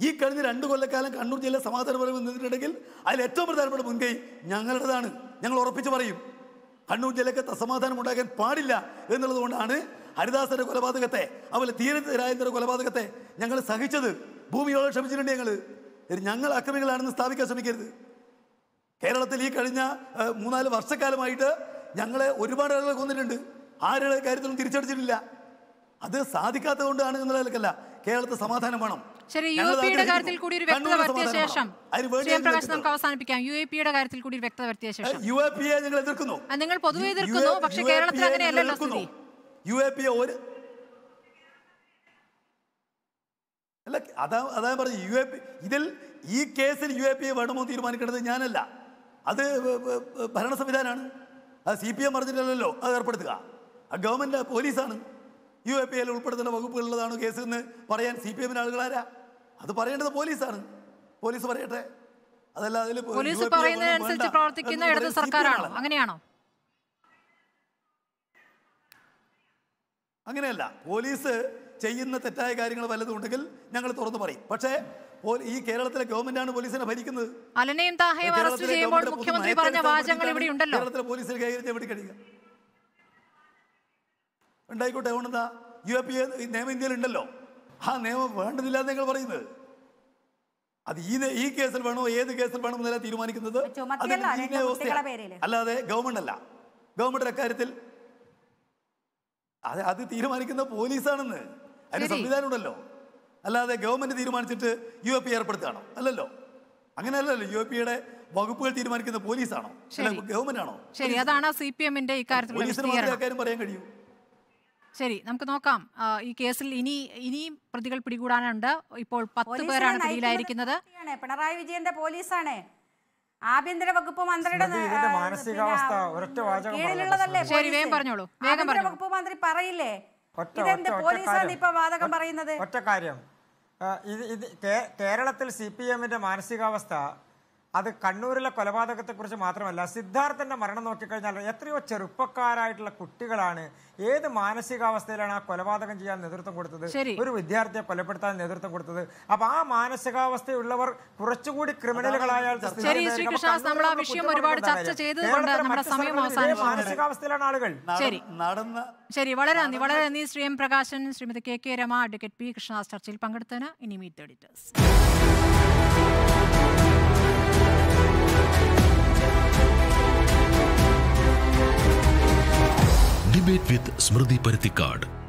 ഈ കഴിഞ്ഞ രണ്ട് കൊല്ലക്കാലം കണ്ണൂർ ജില്ല സമാധാനപരമായി നിന്നിട്ടുണ്ടെങ്കിൽ അതിൽ ഏറ്റവും പ്രധാനപ്പെട്ട മുൻകൈ ഞങ്ങളുടേതാണ്. ഞങ്ങൾ ഉറപ്പിച്ച് പറയും. കണ്ണൂർ ജില്ലയ്ക്ക് അസമാധാനം ഉണ്ടാകാൻ പാടില്ല എന്നുള്ളത് കൊണ്ടാണ് ഹരിദാസന്റെ കൊലപാതകത്തെ അതുപോലെ ധീരജ് രാജേന്ദ്ര കൊലപാതകത്തെ ഞങ്ങൾ സഹിച്ചത്. ഭൂമിയോളം ക്ഷമിച്ചിട്ടുണ്ട് ഞങ്ങൾ ഞങ്ങൾ അക്രമികളാണെന്ന് സ്ഥാപിക്കാൻ ശ്രമിക്കരുത്. കേരളത്തിൽ ഈ കഴിഞ്ഞ മൂന്നാൽ വർഷക്കാലമായിട്ട് ഞങ്ങളെ ഒരുപാട് ആളുകൾ കൊന്നിട്ടുണ്ട്. ആരുടെ കാര്യത്തിലും തിരിച്ചടിച്ചിട്ടില്ല. അത് സാധിക്കാത്തത് കൊണ്ടാണ് എന്നുള്ളതല്ല കേരളത്തിൽ സമാധാനം വേണം. ശരി യു എ പിയുടെ. കാര്യത്തിൽ കൂടി ഒരു വ്യക്തത വരുത്തിയ ശേഷം. പ്രകാശ് നമുക്ക് അവസാനിപ്പിക്കാം. യു എ പിയുടെ കാര്യത്തിൽ കൂടി വ്യക്തത വരുത്തിയ ശേഷം. യു എ പി എ ഞങ്ങൾ എതിർക്കുന്നു. നിങ്ങൾ പൊതുവെ എതിർക്കുന്നു പക്ഷേ കേരളത്തിൽ അങ്ങനെയല്ലല്ലോ സ്ഥിതി. യു എ പി എ ഒരു അല്ല അതാ അതാ പറഞ്ഞു യു എ പി ഇതിൽ ഈ കേസിൽ യു എ പി എ വേണമോ തീരുമാനിക്കേണ്ടത് ഞാനല്ല. അത് ഭരണ സംവിധാനമാണ് അത് സി പി എം പറഞ്ഞിട്ടില്ലല്ലോ അത് ഏർപ്പെടുത്തുക. ആ ഗവൺമെന്റ് പോലീസാണ്. യു എ പി എൽ ഉൾപ്പെടുത്തുന്ന വകുപ്പുകളുള്ളതാണ് കേസ് എന്ന് പറയാൻ സി പി എമ്മിന് ആളുകളാരാ അത് പറയേണ്ടത് പോലീസാണ്. പോലീസ് പറയട്ടെ. അതല്ല അതിൽ പോലീസ് പറയുന്നതനുസരിച്ച് പ്രവർത്തിക്കുന്ന ഇടത് സർക്കാരാണോ? അങ്ങനെയാണോ? അങ്ങനെയല്ല പോലീസ് ചെയ്യുന്ന തെറ്റായ കാര്യങ്ങൾ വല്ലതും ഉണ്ടെങ്കിൽ ഞങ്ങൾ തുറന്നു പറയും. പക്ഷേ ഈ കേരളത്തിലെ ഗവൺമെന്റാണ് പോലീസിനെ ഭരിക്കുന്നത്. അലനെയും താഹയും അറസ്റ്റ് കേരളത്തിലെ ചെയ്യുമ്പോൾ മുഖ്യമന്ത്രി പറഞ്ഞ വാചകങ്ങൾ ഇവിടെ ഉണ്ടല്ലോ. കേരളത്തിലെ പോലീസിൽ കൈകാര്യം എവിടെ കഴിയുക. ഉണ്ടായിക്കോട്ടെ അതുകൊണ്ടെന്താ യു എ പി എ നിയമം ഇന്ത്യയിൽ ഉണ്ടല്ലോ. ആ നിയമം വേണ്ടതില്ല നിങ്ങൾ പറയുന്നത്. അത് ഈ ഈ കേസിൽ വേണോ ഏത് കേസിൽ വേണോ എന്നല്ല തീരുമാനിക്കുന്നത്. അല്ലാതെ ഗവൺമെന്റ് അല്ല ഗവൺമെന്റ് അക്കാര്യത്തിൽ അത് അത് തീരുമാനിക്കുന്ന പോലീസാണെന്ന്. അതിന്. സംവിധാനം ഉണ്ടല്ലോ അല്ലാതെ ഗവൺമെന്റ് തീരുമാനിച്ചിട്ട് യു എ പി ഏർപ്പെടുത്തുകയാണോ? അല്ലല്ലോ. അങ്ങനെയല്ലല്ലോ. യു എ പിയുടെ വകുപ്പുകൾ തീരുമാനിക്കുന്ന പോലീസാണോ. ഗവൺമെന്റ് ആണോ ശരി. അതാണ് സി പി എമ്മിന്റെ അക്കാര്യം പറയാൻ കഴിയൂ. ശരി. നമുക്ക് നോക്കാം. ഈ കേസിൽ ഇനി ഇനിയും പ്രതികൾ പിടികൂടാനുണ്ട്. ഇപ്പോൾ പത്ത് പേരാണ് പിടിയിലായിരിക്കുന്നത്. പിണറായി വിജയന്റെ പോലീസാണ്. ആഭ്യന്തര വകുപ്പ് മന്ത്രിയുടെ മാനസികാവസ്ഥ ഒരൊറ്റ കീഴിലുള്ളതല്ലേ ശരി, വേഗം പറഞ്ഞോളൂ, വേഗം ആഭ്യന്തര. വകുപ്പ് മന്ത്രി പറയില്ലേ? ഇതെന്ത് പോലീസാണ്. ഇപ്പൊ വാദകം പറയുന്നത്? ഒറ്റ കാര്യം. ഇത് ഇത് കേരളത്തിൽ സി പി എമ്മിന്റെ മാനസികാവസ്ഥ അത് കണ്ണൂരിലെ കൊലപാതകത്തെക്കുറിച്ച് മാത്രമല്ല സിദ്ധാർത്ഥന്റെ മരണം നോക്കിക്കഴിഞ്ഞാൽ എത്രയോ ചെറുപ്പക്കാരായിട്ടുള്ള കുട്ടികളാണ് ഏത് മാനസികാവസ്ഥയിലാണ് ആ കൊലപാതകം ചെയ്യാൻ നേതൃത്വം കൊടുത്തത്? ഒരു വിദ്യാർത്ഥിയെ കൊലപ്പെടുത്താൻ നേതൃത്വം കൊടുത്തത്. അപ്പൊ ആ മാനസികാവസ്ഥയുള്ളവർ കുറച്ചുകൂടി ക്രിമിനലുകളായാൽ മാനസികാവസ്ഥയിലാണ് ആളുകൾ. നടന്ന ശരി വളരെ നന്ദി. വളരെ നന്ദി Shri M Prakashan Shrimati K K Rema advocate P Krishnadas ചർച്ചയിൽ പങ്കെടുത്തതിന് ഇനി meet editors debate with Smruthy Paruthikad.